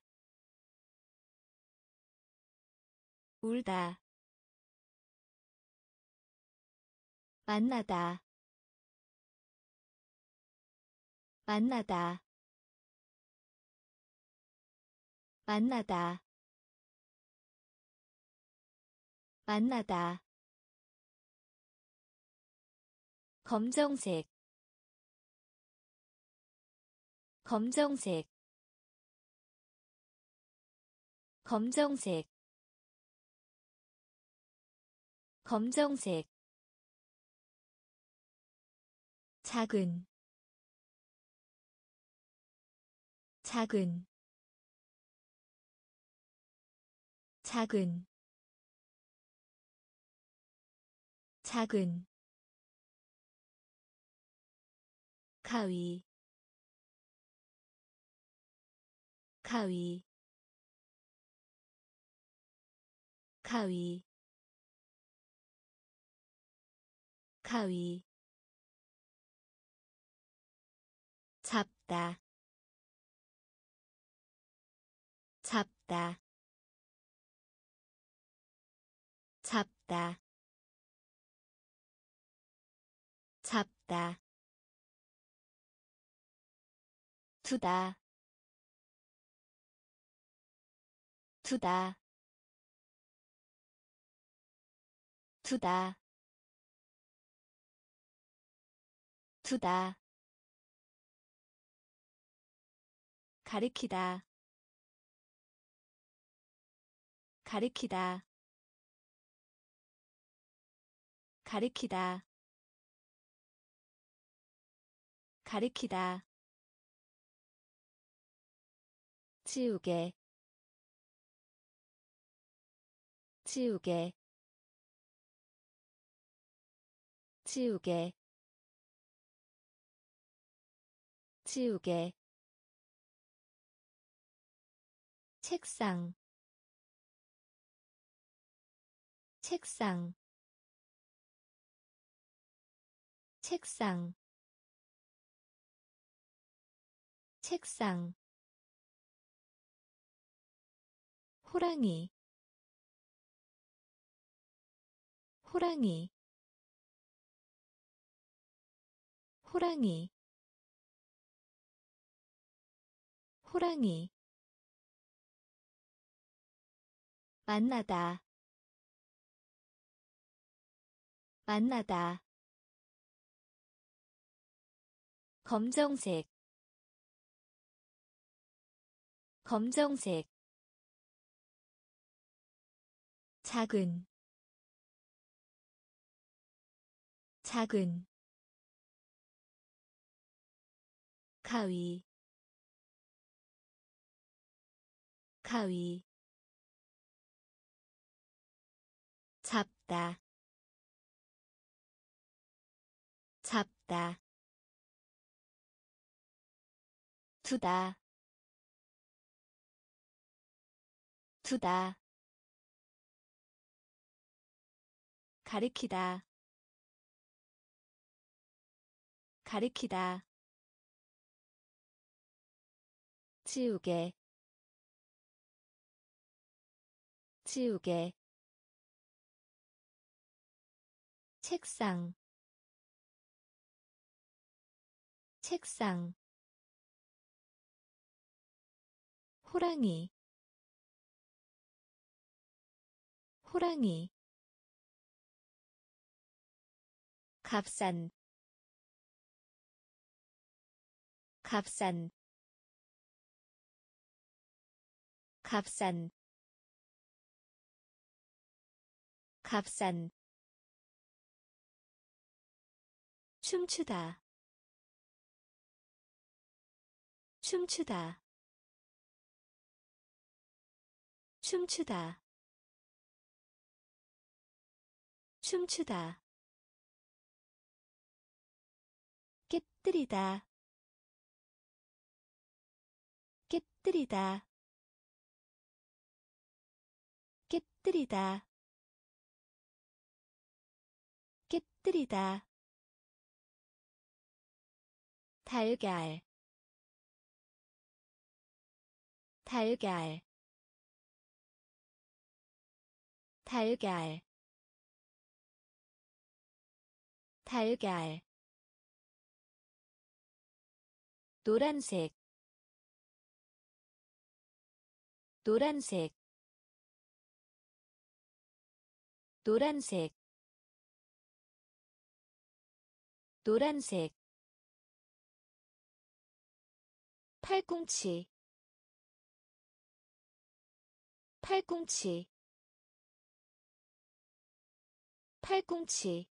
울다. 만나다. 만나다. 만나다. 만나다. 검정색. 검정색 검정색 검정색 작은 작은 작은 작은. 가위 가위 가위. 가위. 잡다. 잡다. 잡다. 잡다. 두다. 두다 두다. 두다. 가리키다. 가리키다. 가리키다. 가리키다. 지우개 지우개 지우개 지우개 책상 책상 책상. 책상. 호랑이 호랑이 호랑이. 호랑이. 만나다. 만나다. 검정색. 검정색. 작은. 작은 가위. 가위. 잡다. 잡다. 두다. 두다. 가리키다. 가리키다 지우개 지우개 책상 책상. 호랑이 호랑이. 값싼 값싼 값싼 값싼 춤추다 춤추다 춤추다 춤추다. 깨뜨리다 깨뜨리다 깨뜨리다. 깨뜨리다. 달걀. 달걀. 달걀. 달걀. 노란색. 노란색 노란색 노란색 팔꿈치 팔꿈치 팔꿈치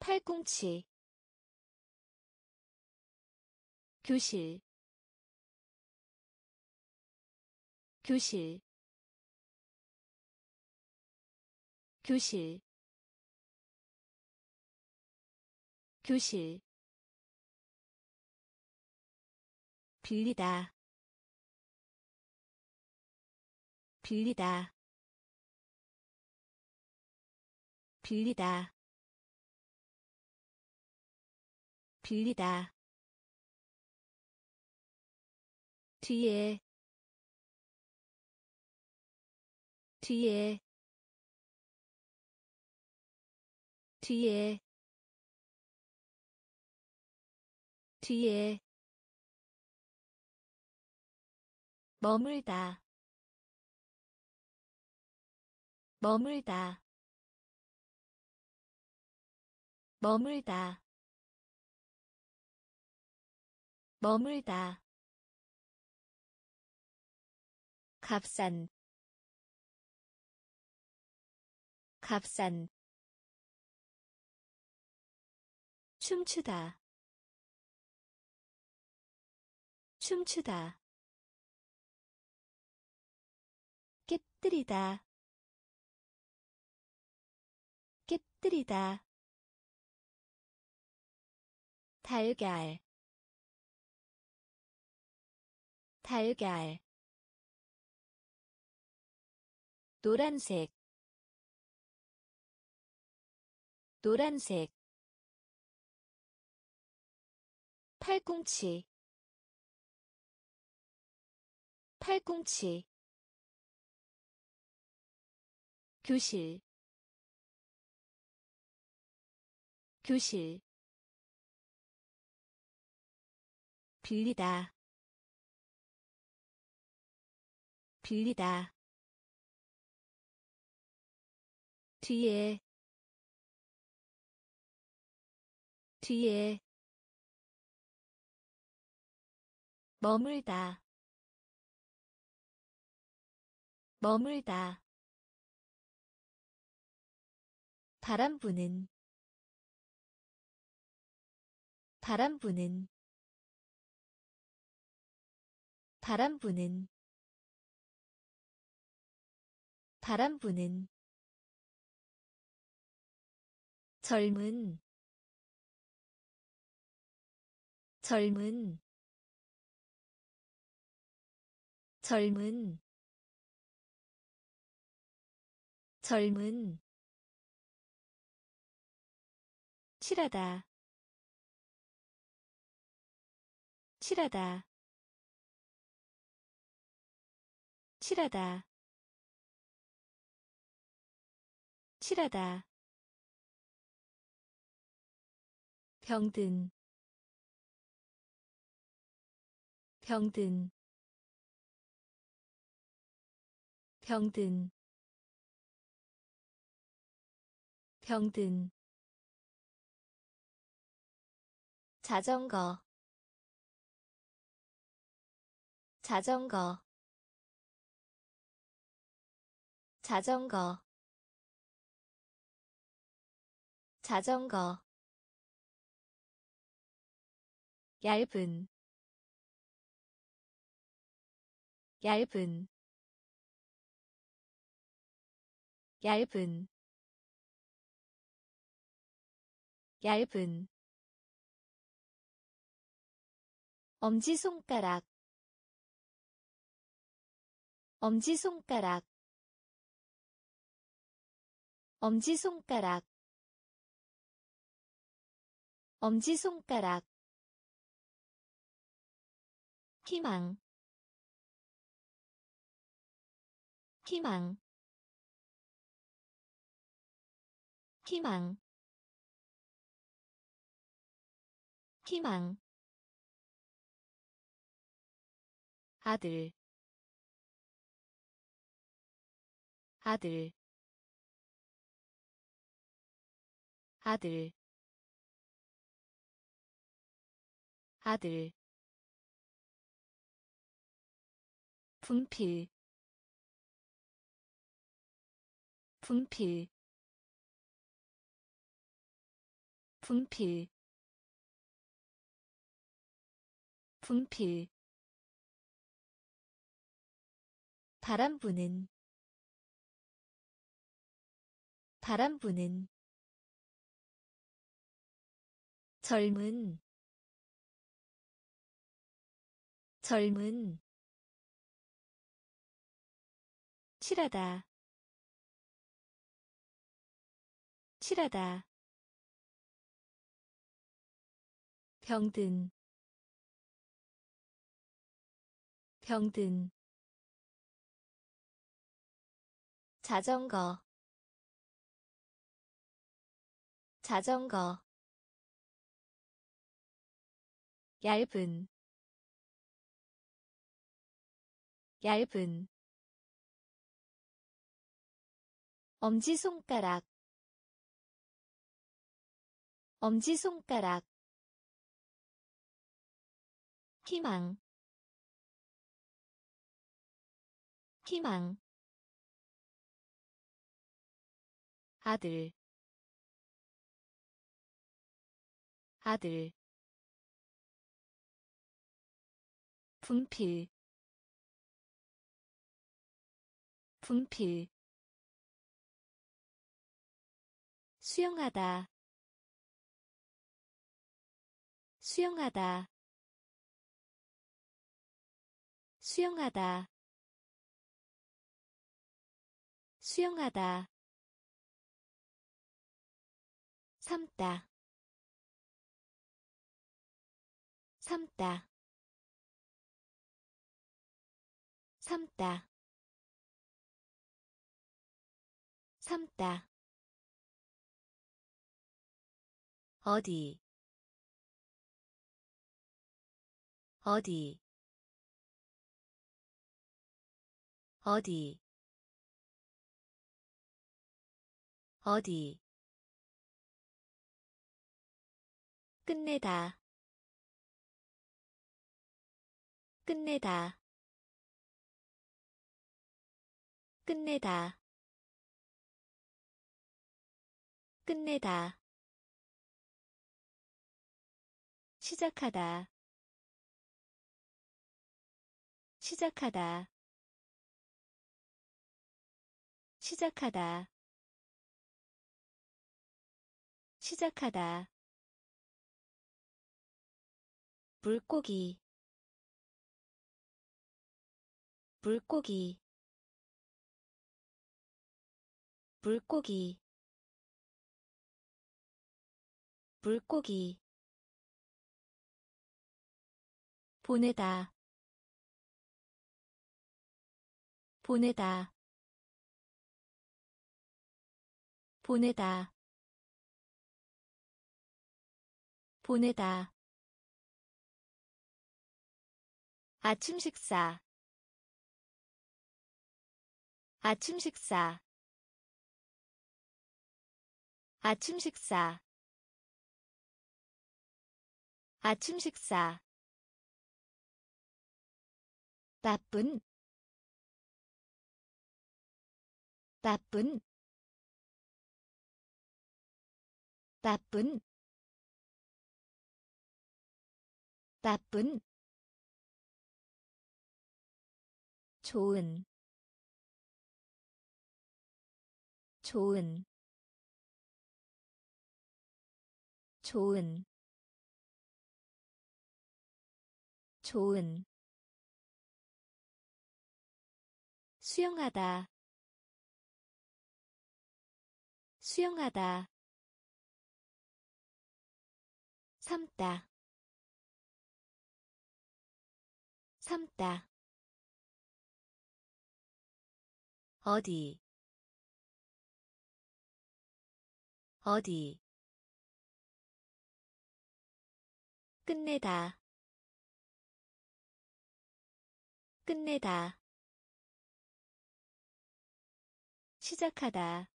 팔꿈치. 교실 교실 교실 교실 빌리다 빌리다 빌리다 빌리다. 뒤에 뒤에 뒤에. 뒤에. 머물다. 머물다. 머물다. 머물다. 값싼. 값싼 춤추다. 춤추다. 깨뜨리다. 깨뜨리다. 달걀. 달걀. 노란색. 노란색 팔꿈치. 팔꿈치. 교실. 교실. 빌리다. 빌리다. 뒤에. 뒤에 머물다. 머물다. 바람 부는. 바람 부는. 바람 부는. 바람 부는. 젊은. 젊은 젊은 젊은 칠하다 칠하다 칠하다 칠하다. 병든 병든 병든 병든 자전거 자전거 자전거 자전거. 얇은 얇은 얇은 얇은. 엄지손가락 엄지손가락. 엄지손가락. 엄지손가락. 희망. 희망 희망. 희망. 아들. 아들. 아들. 아들. 분필. 분필 분필. 분필. 바람 부는. 바람 부는. 젊은. 젊은. 칠하다. 칠하다 병든 병든 자전거 자전거 얇은 얇은 엄지손가락 엄지손가락 희망. 희망. 아들. 아들. 분필. 분필. 수영하다. 수영하다 수영하다. 수영하다. 삼다. 삼다. 삼다. 삼다. 어디? 어디 어디? 어디? 끝내다. 끝내다. 끝내다. 끝내다. 시작하다. 시작하다 시작하다. 시작하다. 물고기. 물고기. 물고기. 물고기. 보내다. 보내다 보내다. 보내다. 아침 식사. 아침 식사. 아침 식사. 아침 식사. 나쁜. 나쁜 나쁜 나쁜 좋은 좋은 좋은 좋은. 수영하다 수영하다 삼다. 삼다. 어디? 어디? 끝내다. 끝내다. 시작하다.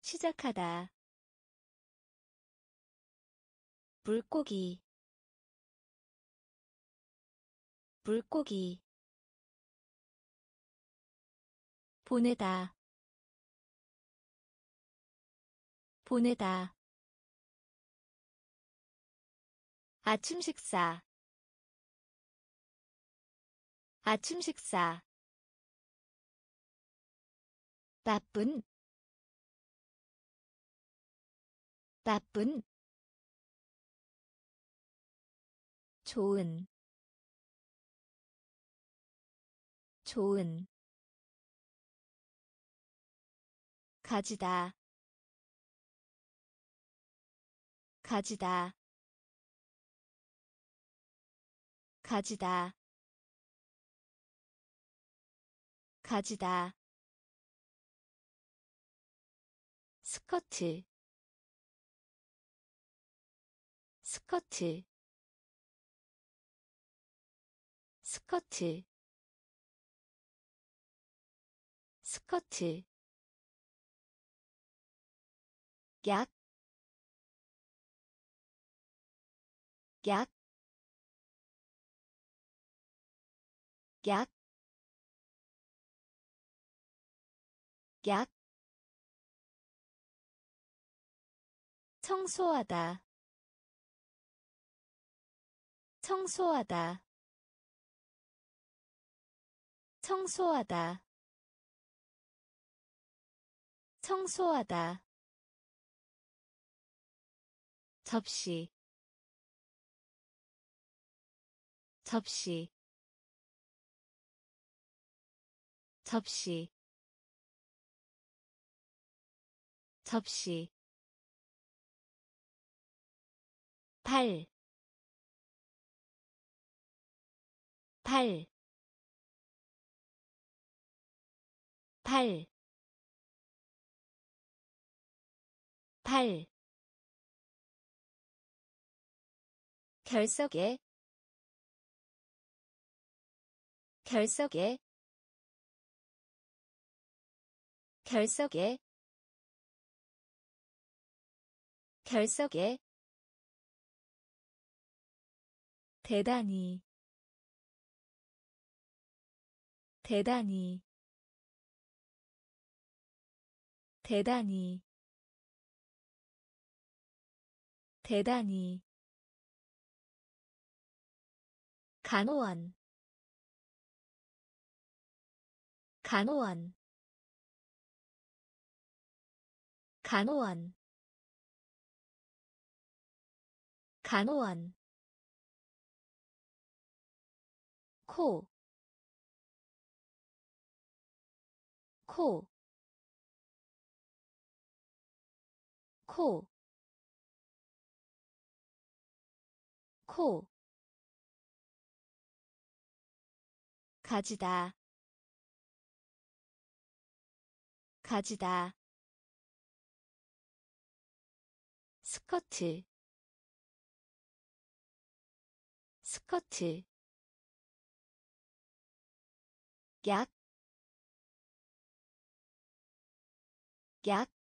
시작하다 물고기. 물고기. 보내다. 보내다. 아침 식사. 아침 식사. 나쁜. 나쁜 좋은 좋은 가지다 가지다 가지다 가지다. 스커트 스커트 스커트 스커트 약, 약, 약, 약, 청소하다, 청소하다, 청소하다, 청소하다. 접시. 접시. 접시. 접시. 팔, 팔, 팔, 팔. 결석에. 결석에. 결석에. 결석에. 대단히. 대단히 대단히. 대단히. 간호원 간호원 간호원 간호원 코, 코, 코, 코. 가지다 가지다. 스커트 스커트. 약, 약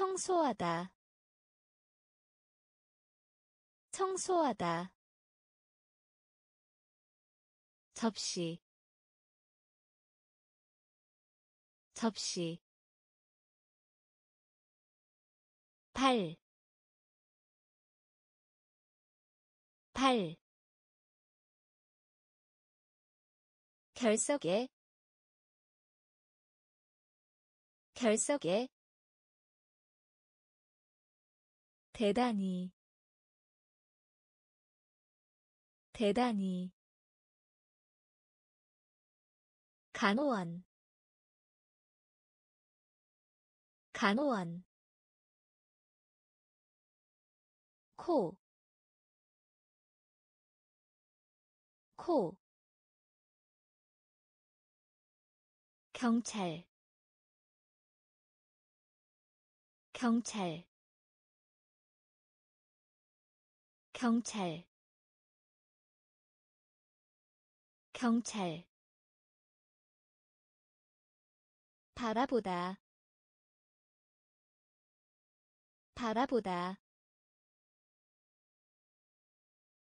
청소하다. 청소하다. 접시. 접시. 발, 발, 결석에, 결석에, 대단히, 대단히, 간호원, 간호원, 코, 코, 경찰, 경찰, 경찰, 경찰, 바라보다, 바라보다.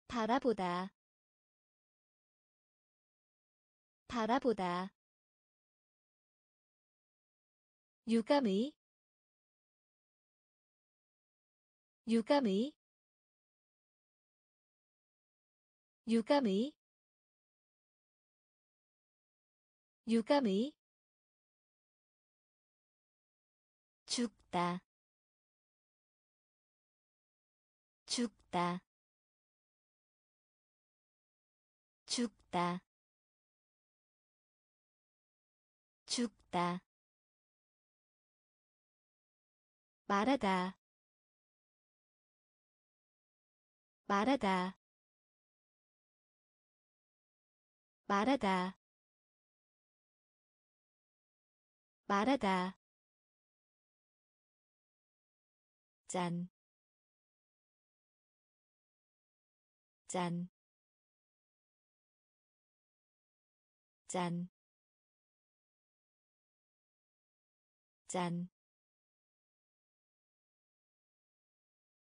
바라보다. 바라보다. 유감의. 유감의 유감의 유감의 죽다 죽다 죽다 죽다. 말하다 말하다 말하다. 말하다. 짠, 짠, 짠, 짠.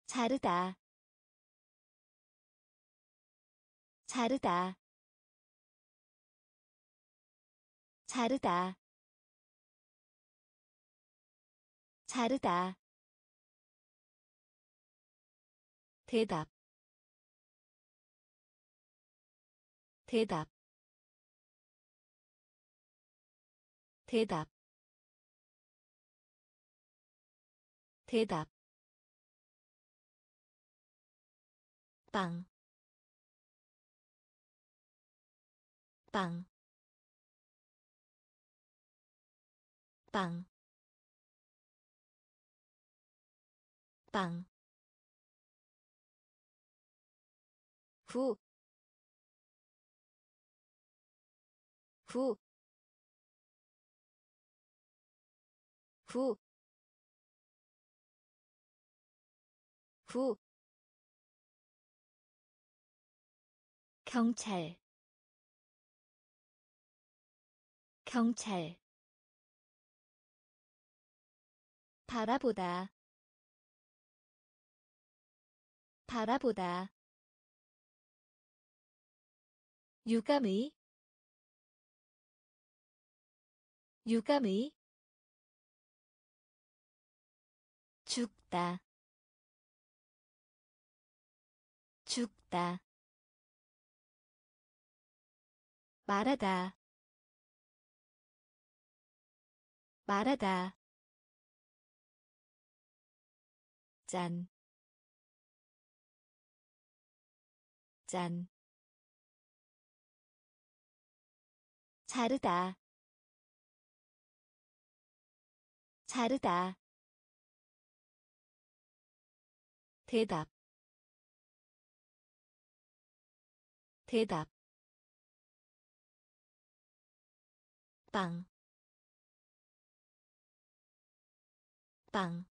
자르다, 자르다, 자르다, 자르다. 대답. 대답. 대답. 대답. 빵, 빵, 빵, 빵, 후, 후, 후, 후, 경찰, 경찰, 바라보다, 바라보다, 유감의, 유감의, 죽다. 죽다. 말하다. 말하다 짠, 짠, 자르다, 자르다, 대답. 대답. 빵, 빵,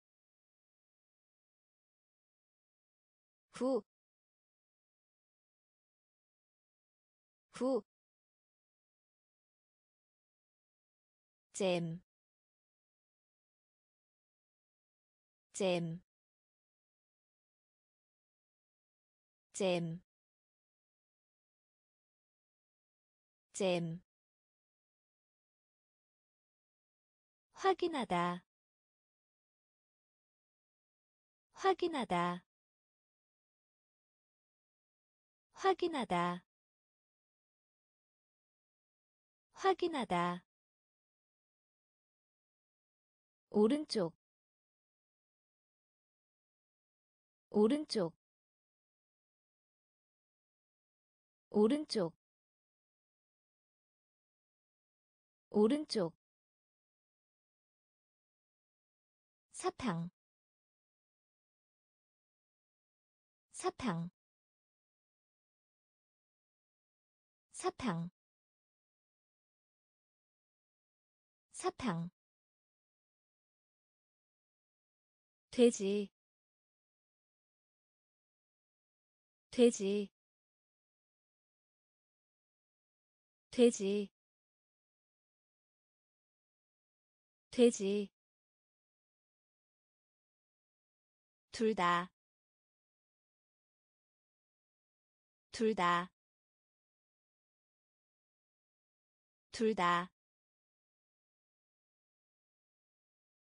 후, 후, 잼, 잼, 잼, 잼. 확인하다 확인하다 확인하다. 확인하다. 오른쪽. 오른쪽. 오른쪽. 오른쪽. 사탕. 사탕 사탕 사탕 돼지 돼지 돼지 돼지. 둘 다, 둘 다, 둘 다,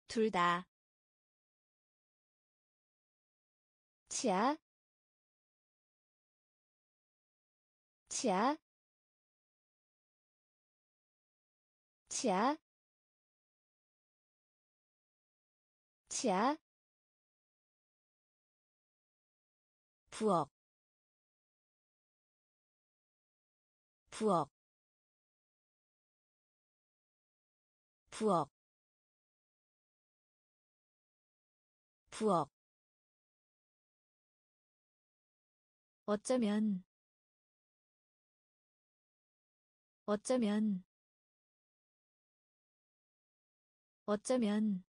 둘 다, 치아, 치아, 치아, 치아. 부엌. 부엌 부엌 부엌. 어쩌면 어쩌면 어쩌면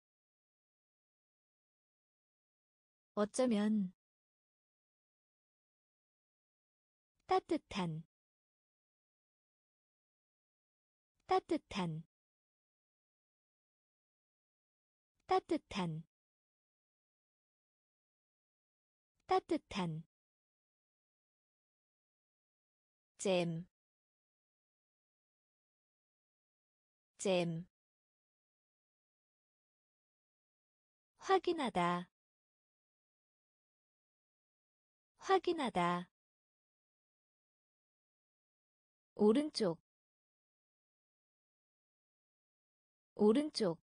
어쩌면. 따뜻한 따뜻한 따뜻한 따뜻한 잼, 잼, 확인하다, 확인하다, 오른쪽 오른쪽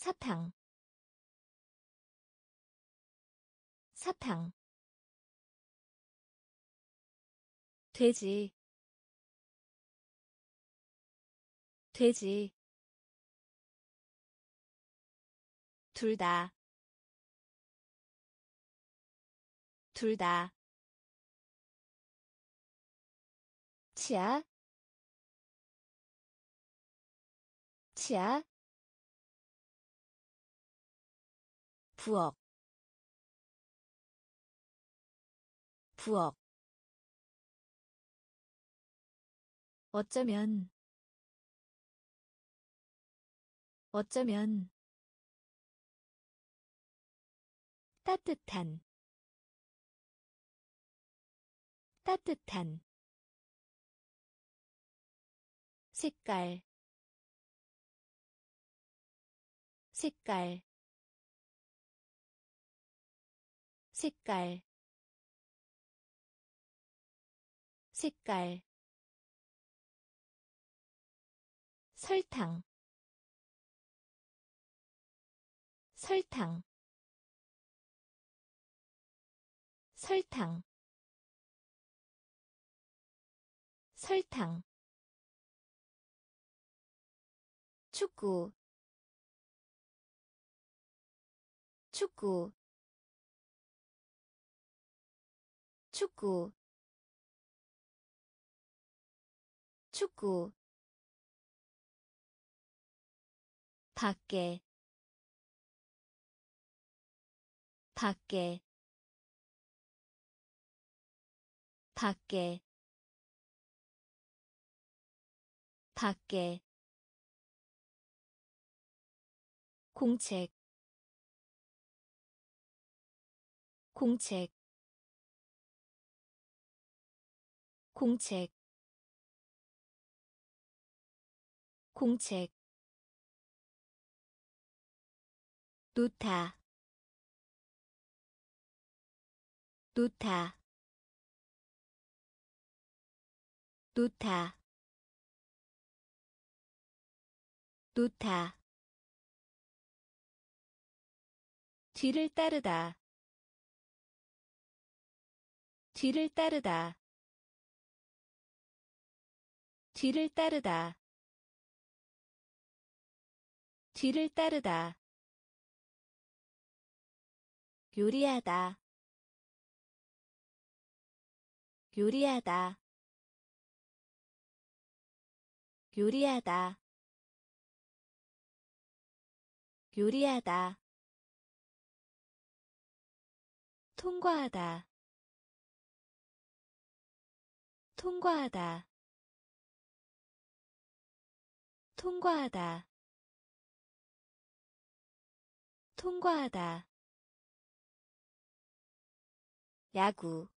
사탕 사탕 돼지 돼지 둘 다, 둘 다, 치아 치아 부엌 부엌. 어쩌면 어쩌면 따뜻한 따뜻한 색깔 색깔 색깔 색깔 설탕 설탕 설탕 설탕. 축구 축구 축구 축구 밖에 밖에 밖에 밖에. 공책 공책 공책 공책 놓다 놓다 놓다 놓다 뒤를 따르다 뒤를 따르다 뒤를 따르다. 뒤를 따르다. 요리하다. 요리하다. 요리하다. 요리하다. 통과하다. 통과하다 통과하다. 통과하다. 야구.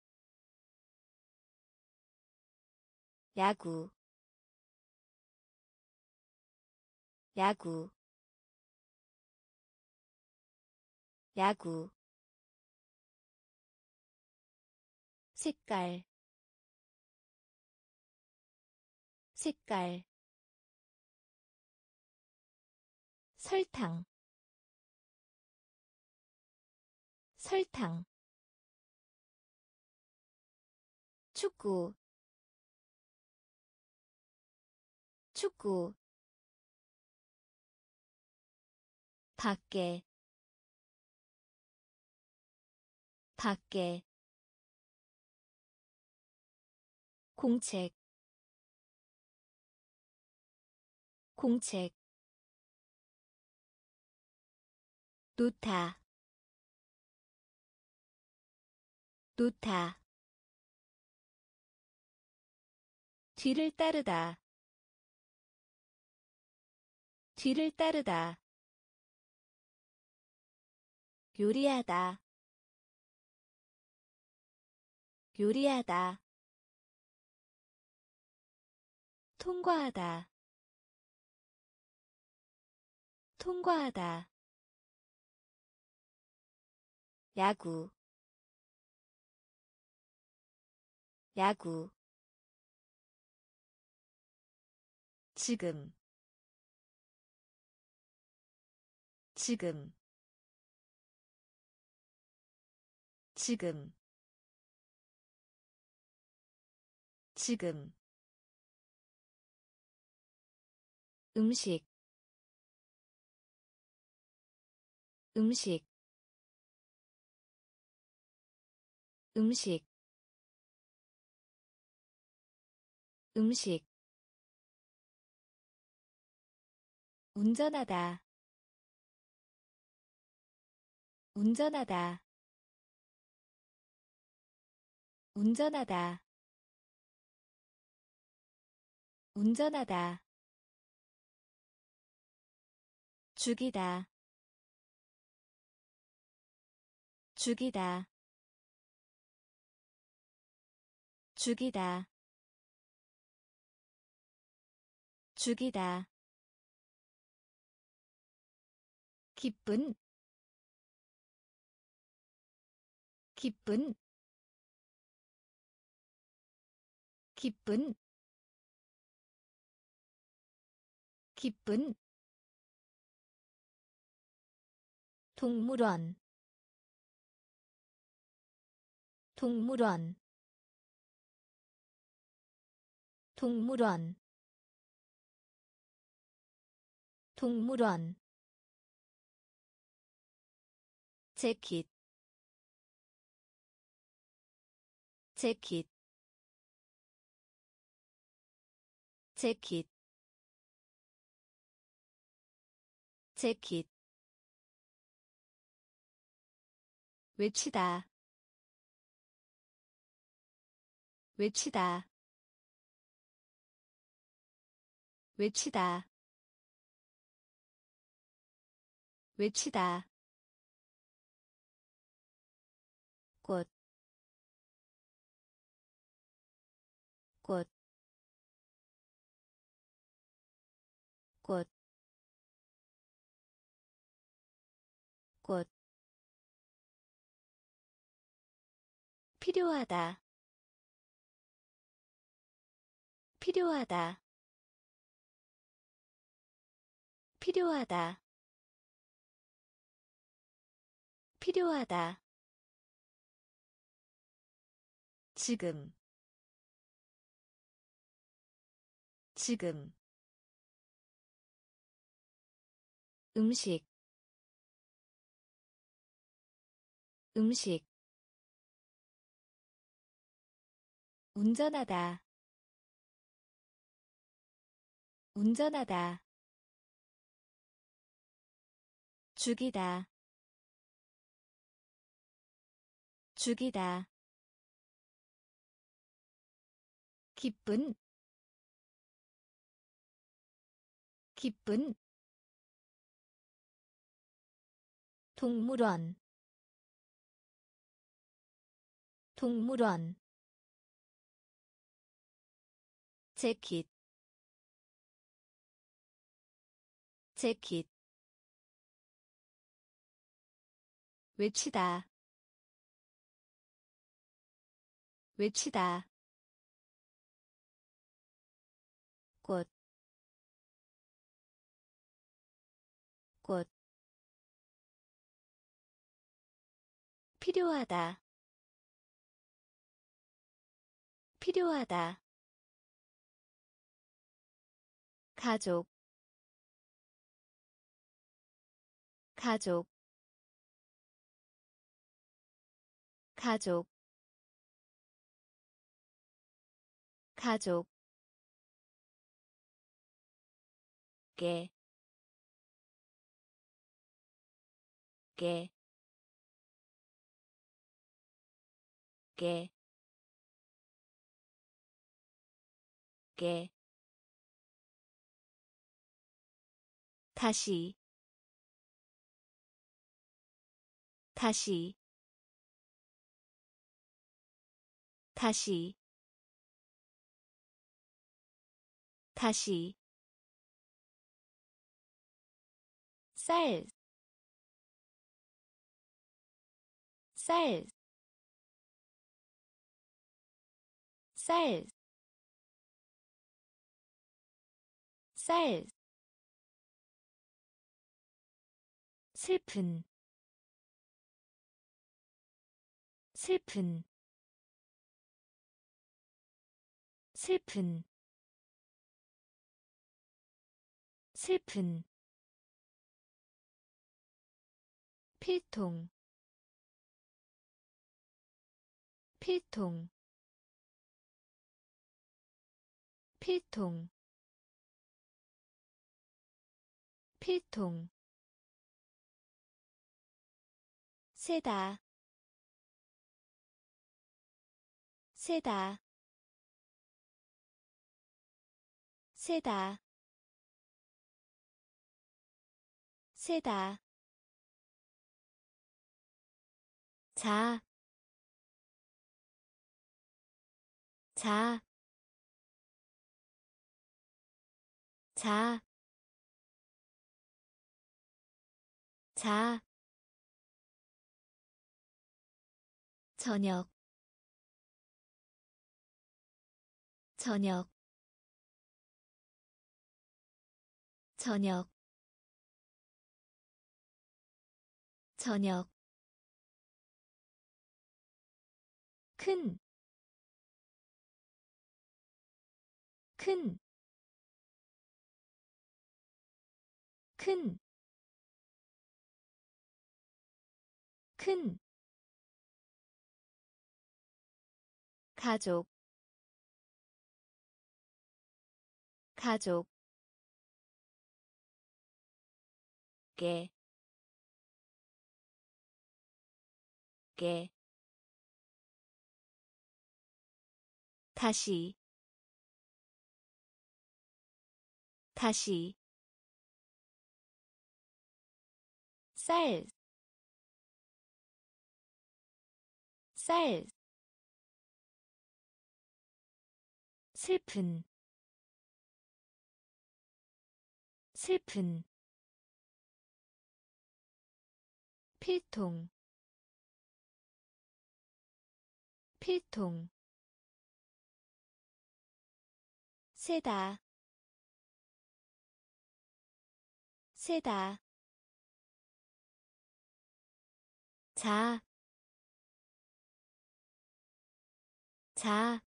야구. 야구. 야구. 색깔. 색깔 설탕 설탕 축구 축구 밖에 밖에 공책 공책 놓다 놓다 뒤를 따르다. 뒤를 따르다. 요리하다. 요리하다. 통과하다. 통과하다 야구 야구 지금 지금 지금 지금. 음식 음식 음식 음식 운전하다 운전하다 운전하다 운전하다 죽이다 죽이다 죽이다. 죽이다. 기쁜. 기쁜. 기쁜. 기쁜. 동물원. 동물원 동물원 동물원 재킷 재킷 재킷 재킷. 외치다 외치다 외치다. 외치다. 꽃, 꽃, 꽃, 꽃, 필요하다, 필요하다, 필요하다, 필요하다. 지금. 지금. 음식. 음식. 운전하다. 운전하다 죽이다. 죽이다. 기쁜. 기쁜. 동물원. 동물원. 재킷. 재킷 외치다. 외치다. 꽃, 꽃, 필요하다, 필요하다, 가족, 가족, 가족, 가족 깨, 깨, 깨, 깨. 다시 다시 다시. 다시. 쌀, 쌀, 쌀, 쌀, 슬픈, 슬픈, 슬픈, 슬픈 필통 필통 필통 필통. 세다 세다 세다. 세다. 자, 자, 자, 자, 저녁, 저녁, 저녁, 저녁 큰, 큰, 큰, 큰, 가족, 가족, 깨, 깨, 다시 다시 쌀, 쌀, 슬픈, 슬픈, 필통, 필통, 세다, 세다. 자, 자,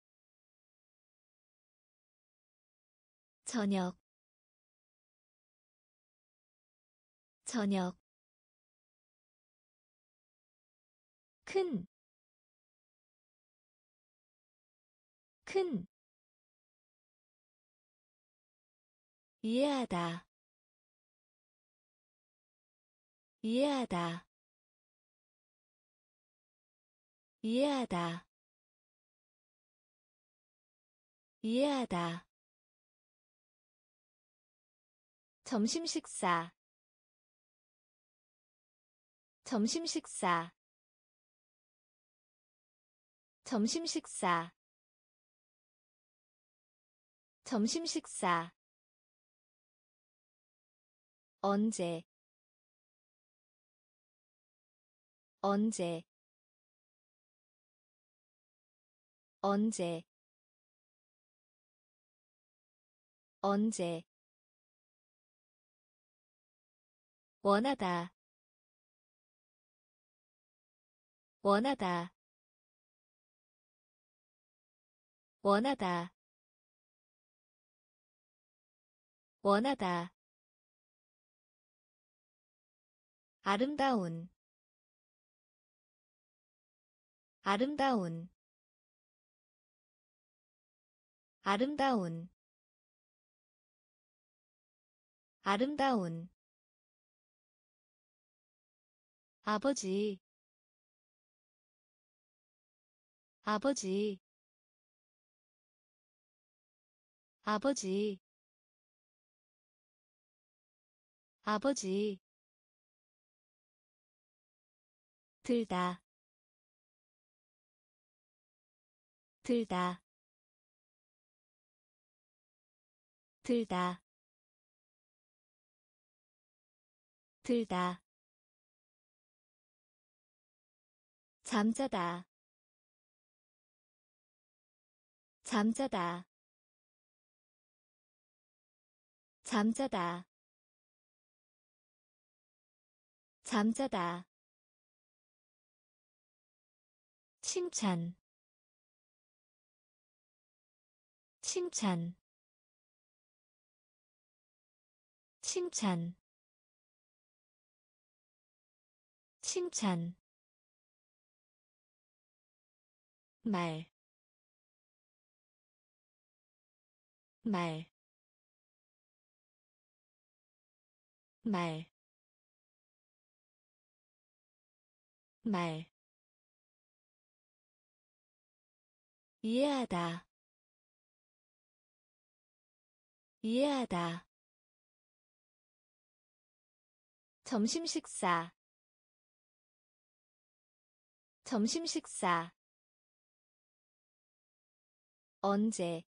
저녁, 저녁, 큰, 큰, 이해하다, 이해하다. 이해하다. 이해하다. 점심 식사. 점심 식사 점심 식사. 점심 식사. 언제? 언제? 언제? 언제? 원하다. 원하다 원하다. 원하다. 아름다운. 아름다운. 아름다운. 아름다운. 아버지. 아버지 아버지. 아버지. 들다. 들다. 들다. 들다. 잠자다. 잠자다 잠자다. 잠자다. 칭찬. 칭찬. 칭찬. 칭찬. 말, 말, 말, 말. 이해하다, 이해하다. 점심 식사. 점심 식사. 언제?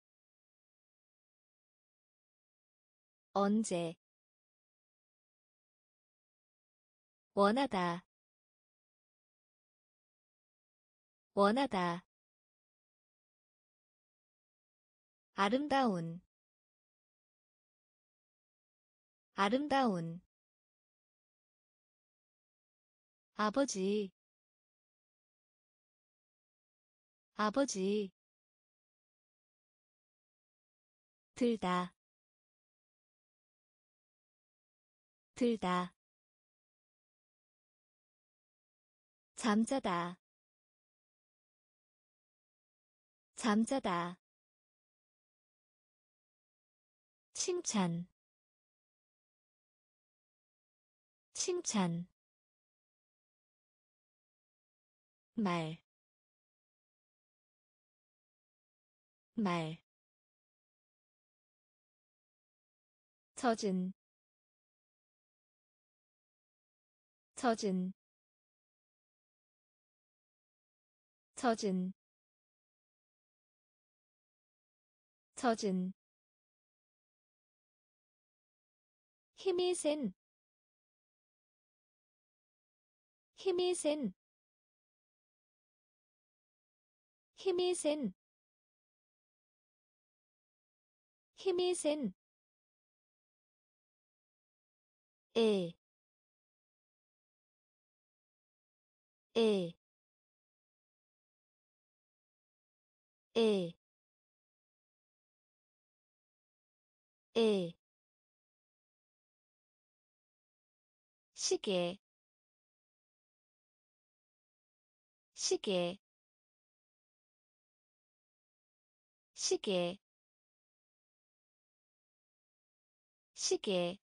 언제 원하다. 원하다. 아름다운. 아름다운. 아버지. 아버지. 들다. 들다 잠자다. 잠자다. 칭찬. 칭찬. 말, 말, 젖은. 젖은 젖은 젖은 힘이 센 힘이 센 힘이 센 힘이 센 에, 에, 에, 에. 시계. 시계. 시계. 시계.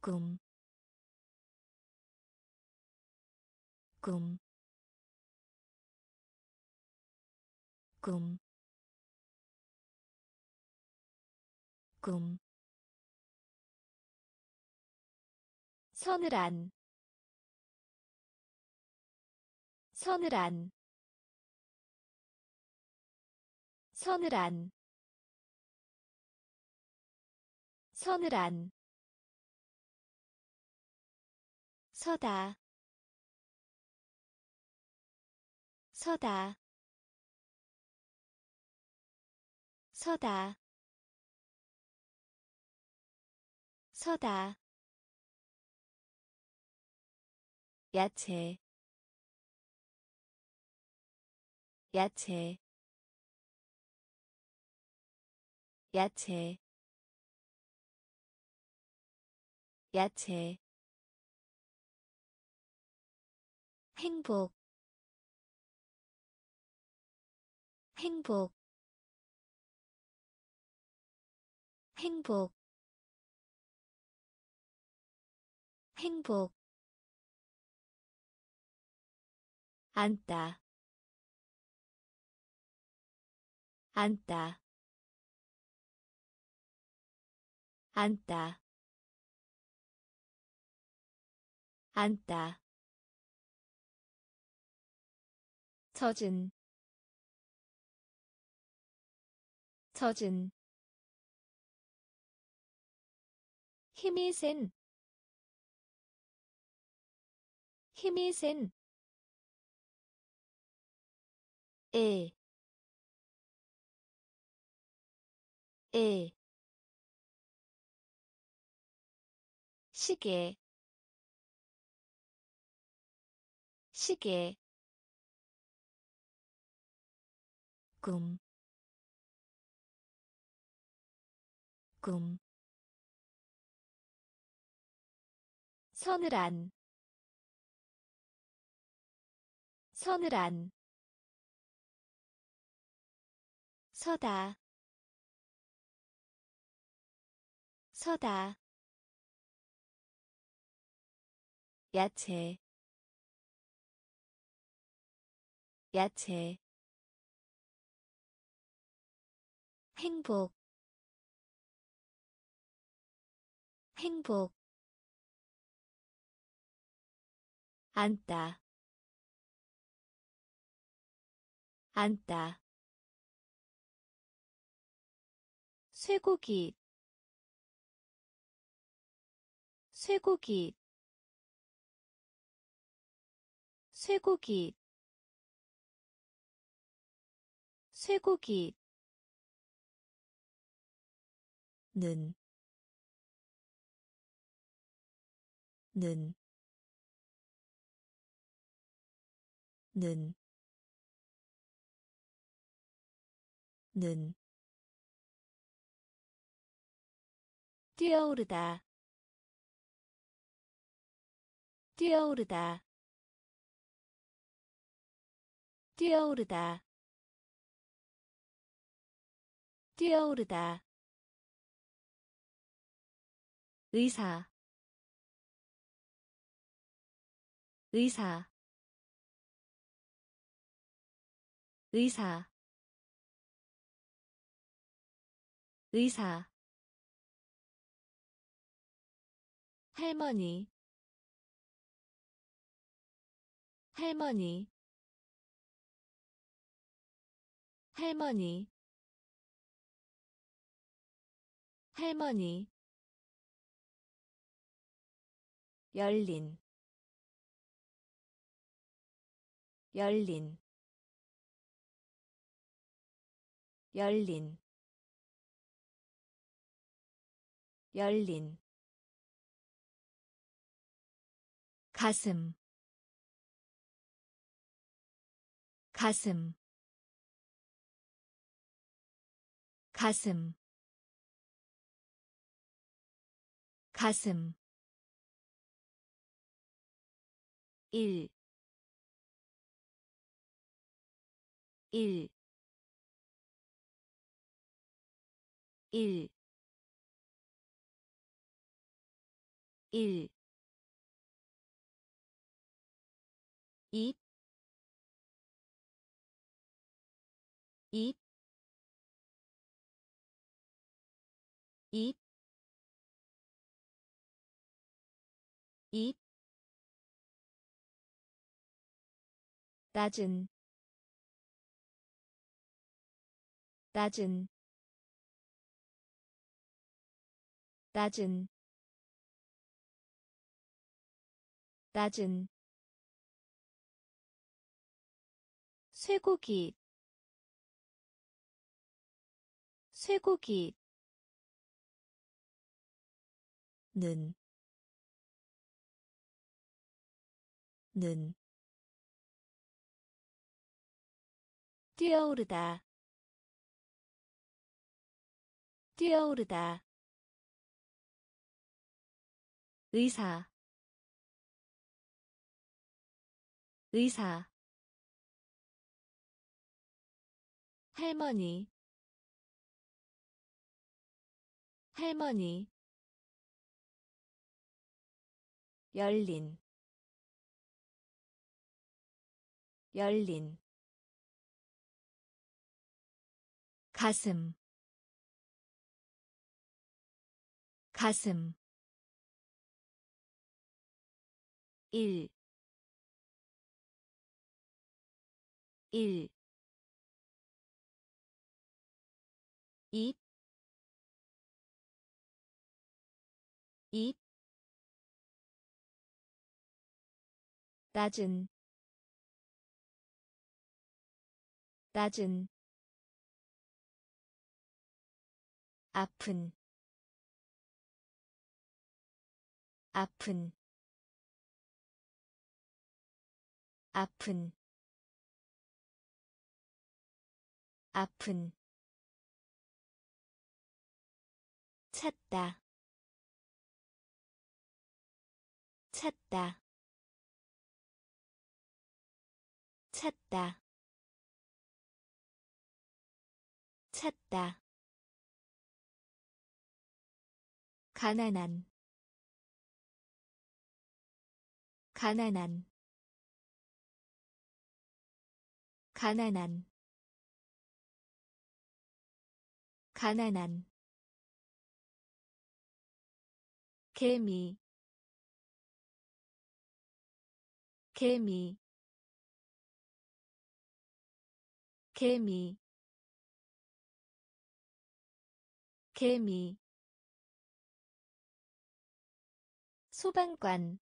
꿈, 꿈, 꿈, 꿈. 서늘한. 서늘한. 서늘한. 서늘한. 서다. 서다 서다. 서다. 야채. 야채. 야채. 야채. 행복. 행복 행복 행복. 앉다 앉다. 앉다 앉다. 젖은 젖은 힘이 센. 힘이 센. 에, 에, 시계, 시계, 꿈, 꿈, 서늘한, 서늘한, 서다 서다. 야채 야채. 행복 행복 앉다. 앉다. 쇠고기. 쇠고기. 쇠고기. 쇠고기. 는, 는, 는, 는, 뛰어오르다 뛰어오르다 뛰어오르다 뛰어오르다. 의사 의사 의사 의사 할머니 할머니 할머니 할머니. 열린 열린 열린 열린. 가슴 가슴. 가슴 가슴. 1 1 1 1 입, 입, 입, 입, 낮은. 낮은 낮은 낮은 쇠고기 쇠고기 는, 는, 뛰어오르다, 뛰어오르다, 의사, 의사, 할머니 할머니 열린 열린 가슴 가슴 1 1 입, 입, 낮은, 낮은, 아픈, 아픈, 아픈, 아픈 찾다 찾다 찾다 찾다. 가난한 가난한 가난한 가난한 개미 개미 개미 개미. 소방관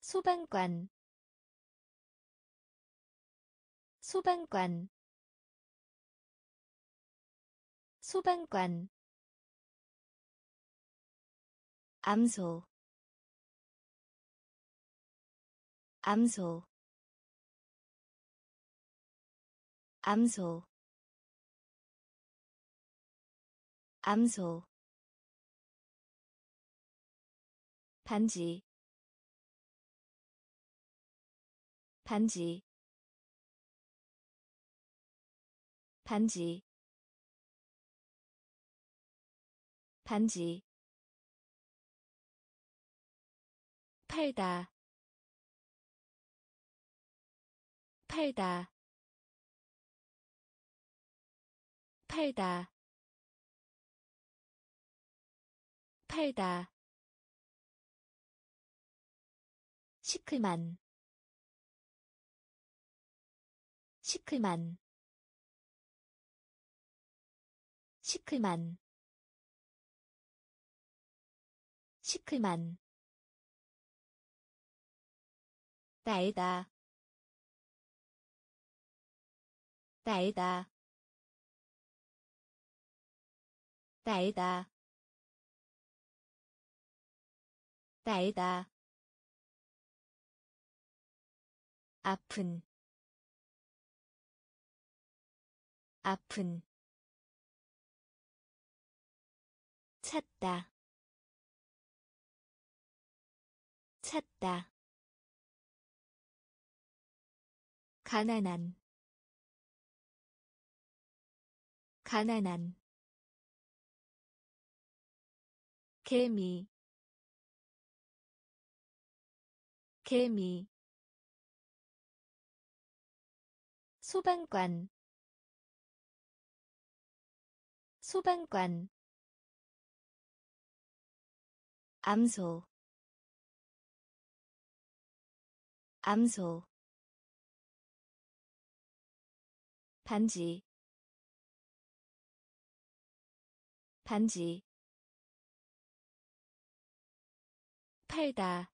소방관 소방관. 소방관. 암소. 암소. 암소. 암소. 반지. 반지 반지. 반지. 팔다. 팔다. 팔다. 팔다. 시클만. 시클만 시클만. 시클만. 날다. 날다. 날다. 날다. 아픈. 아픈 찾다. 찾다. 가난한. 가난한. 개미. 개미. 소방관. 소방관 암소 암소 반지 반지 팔다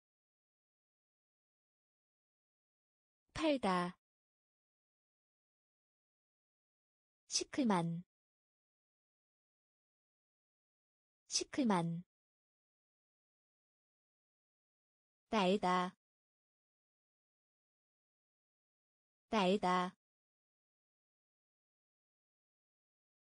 팔다 시클만 시클만 날다. 날다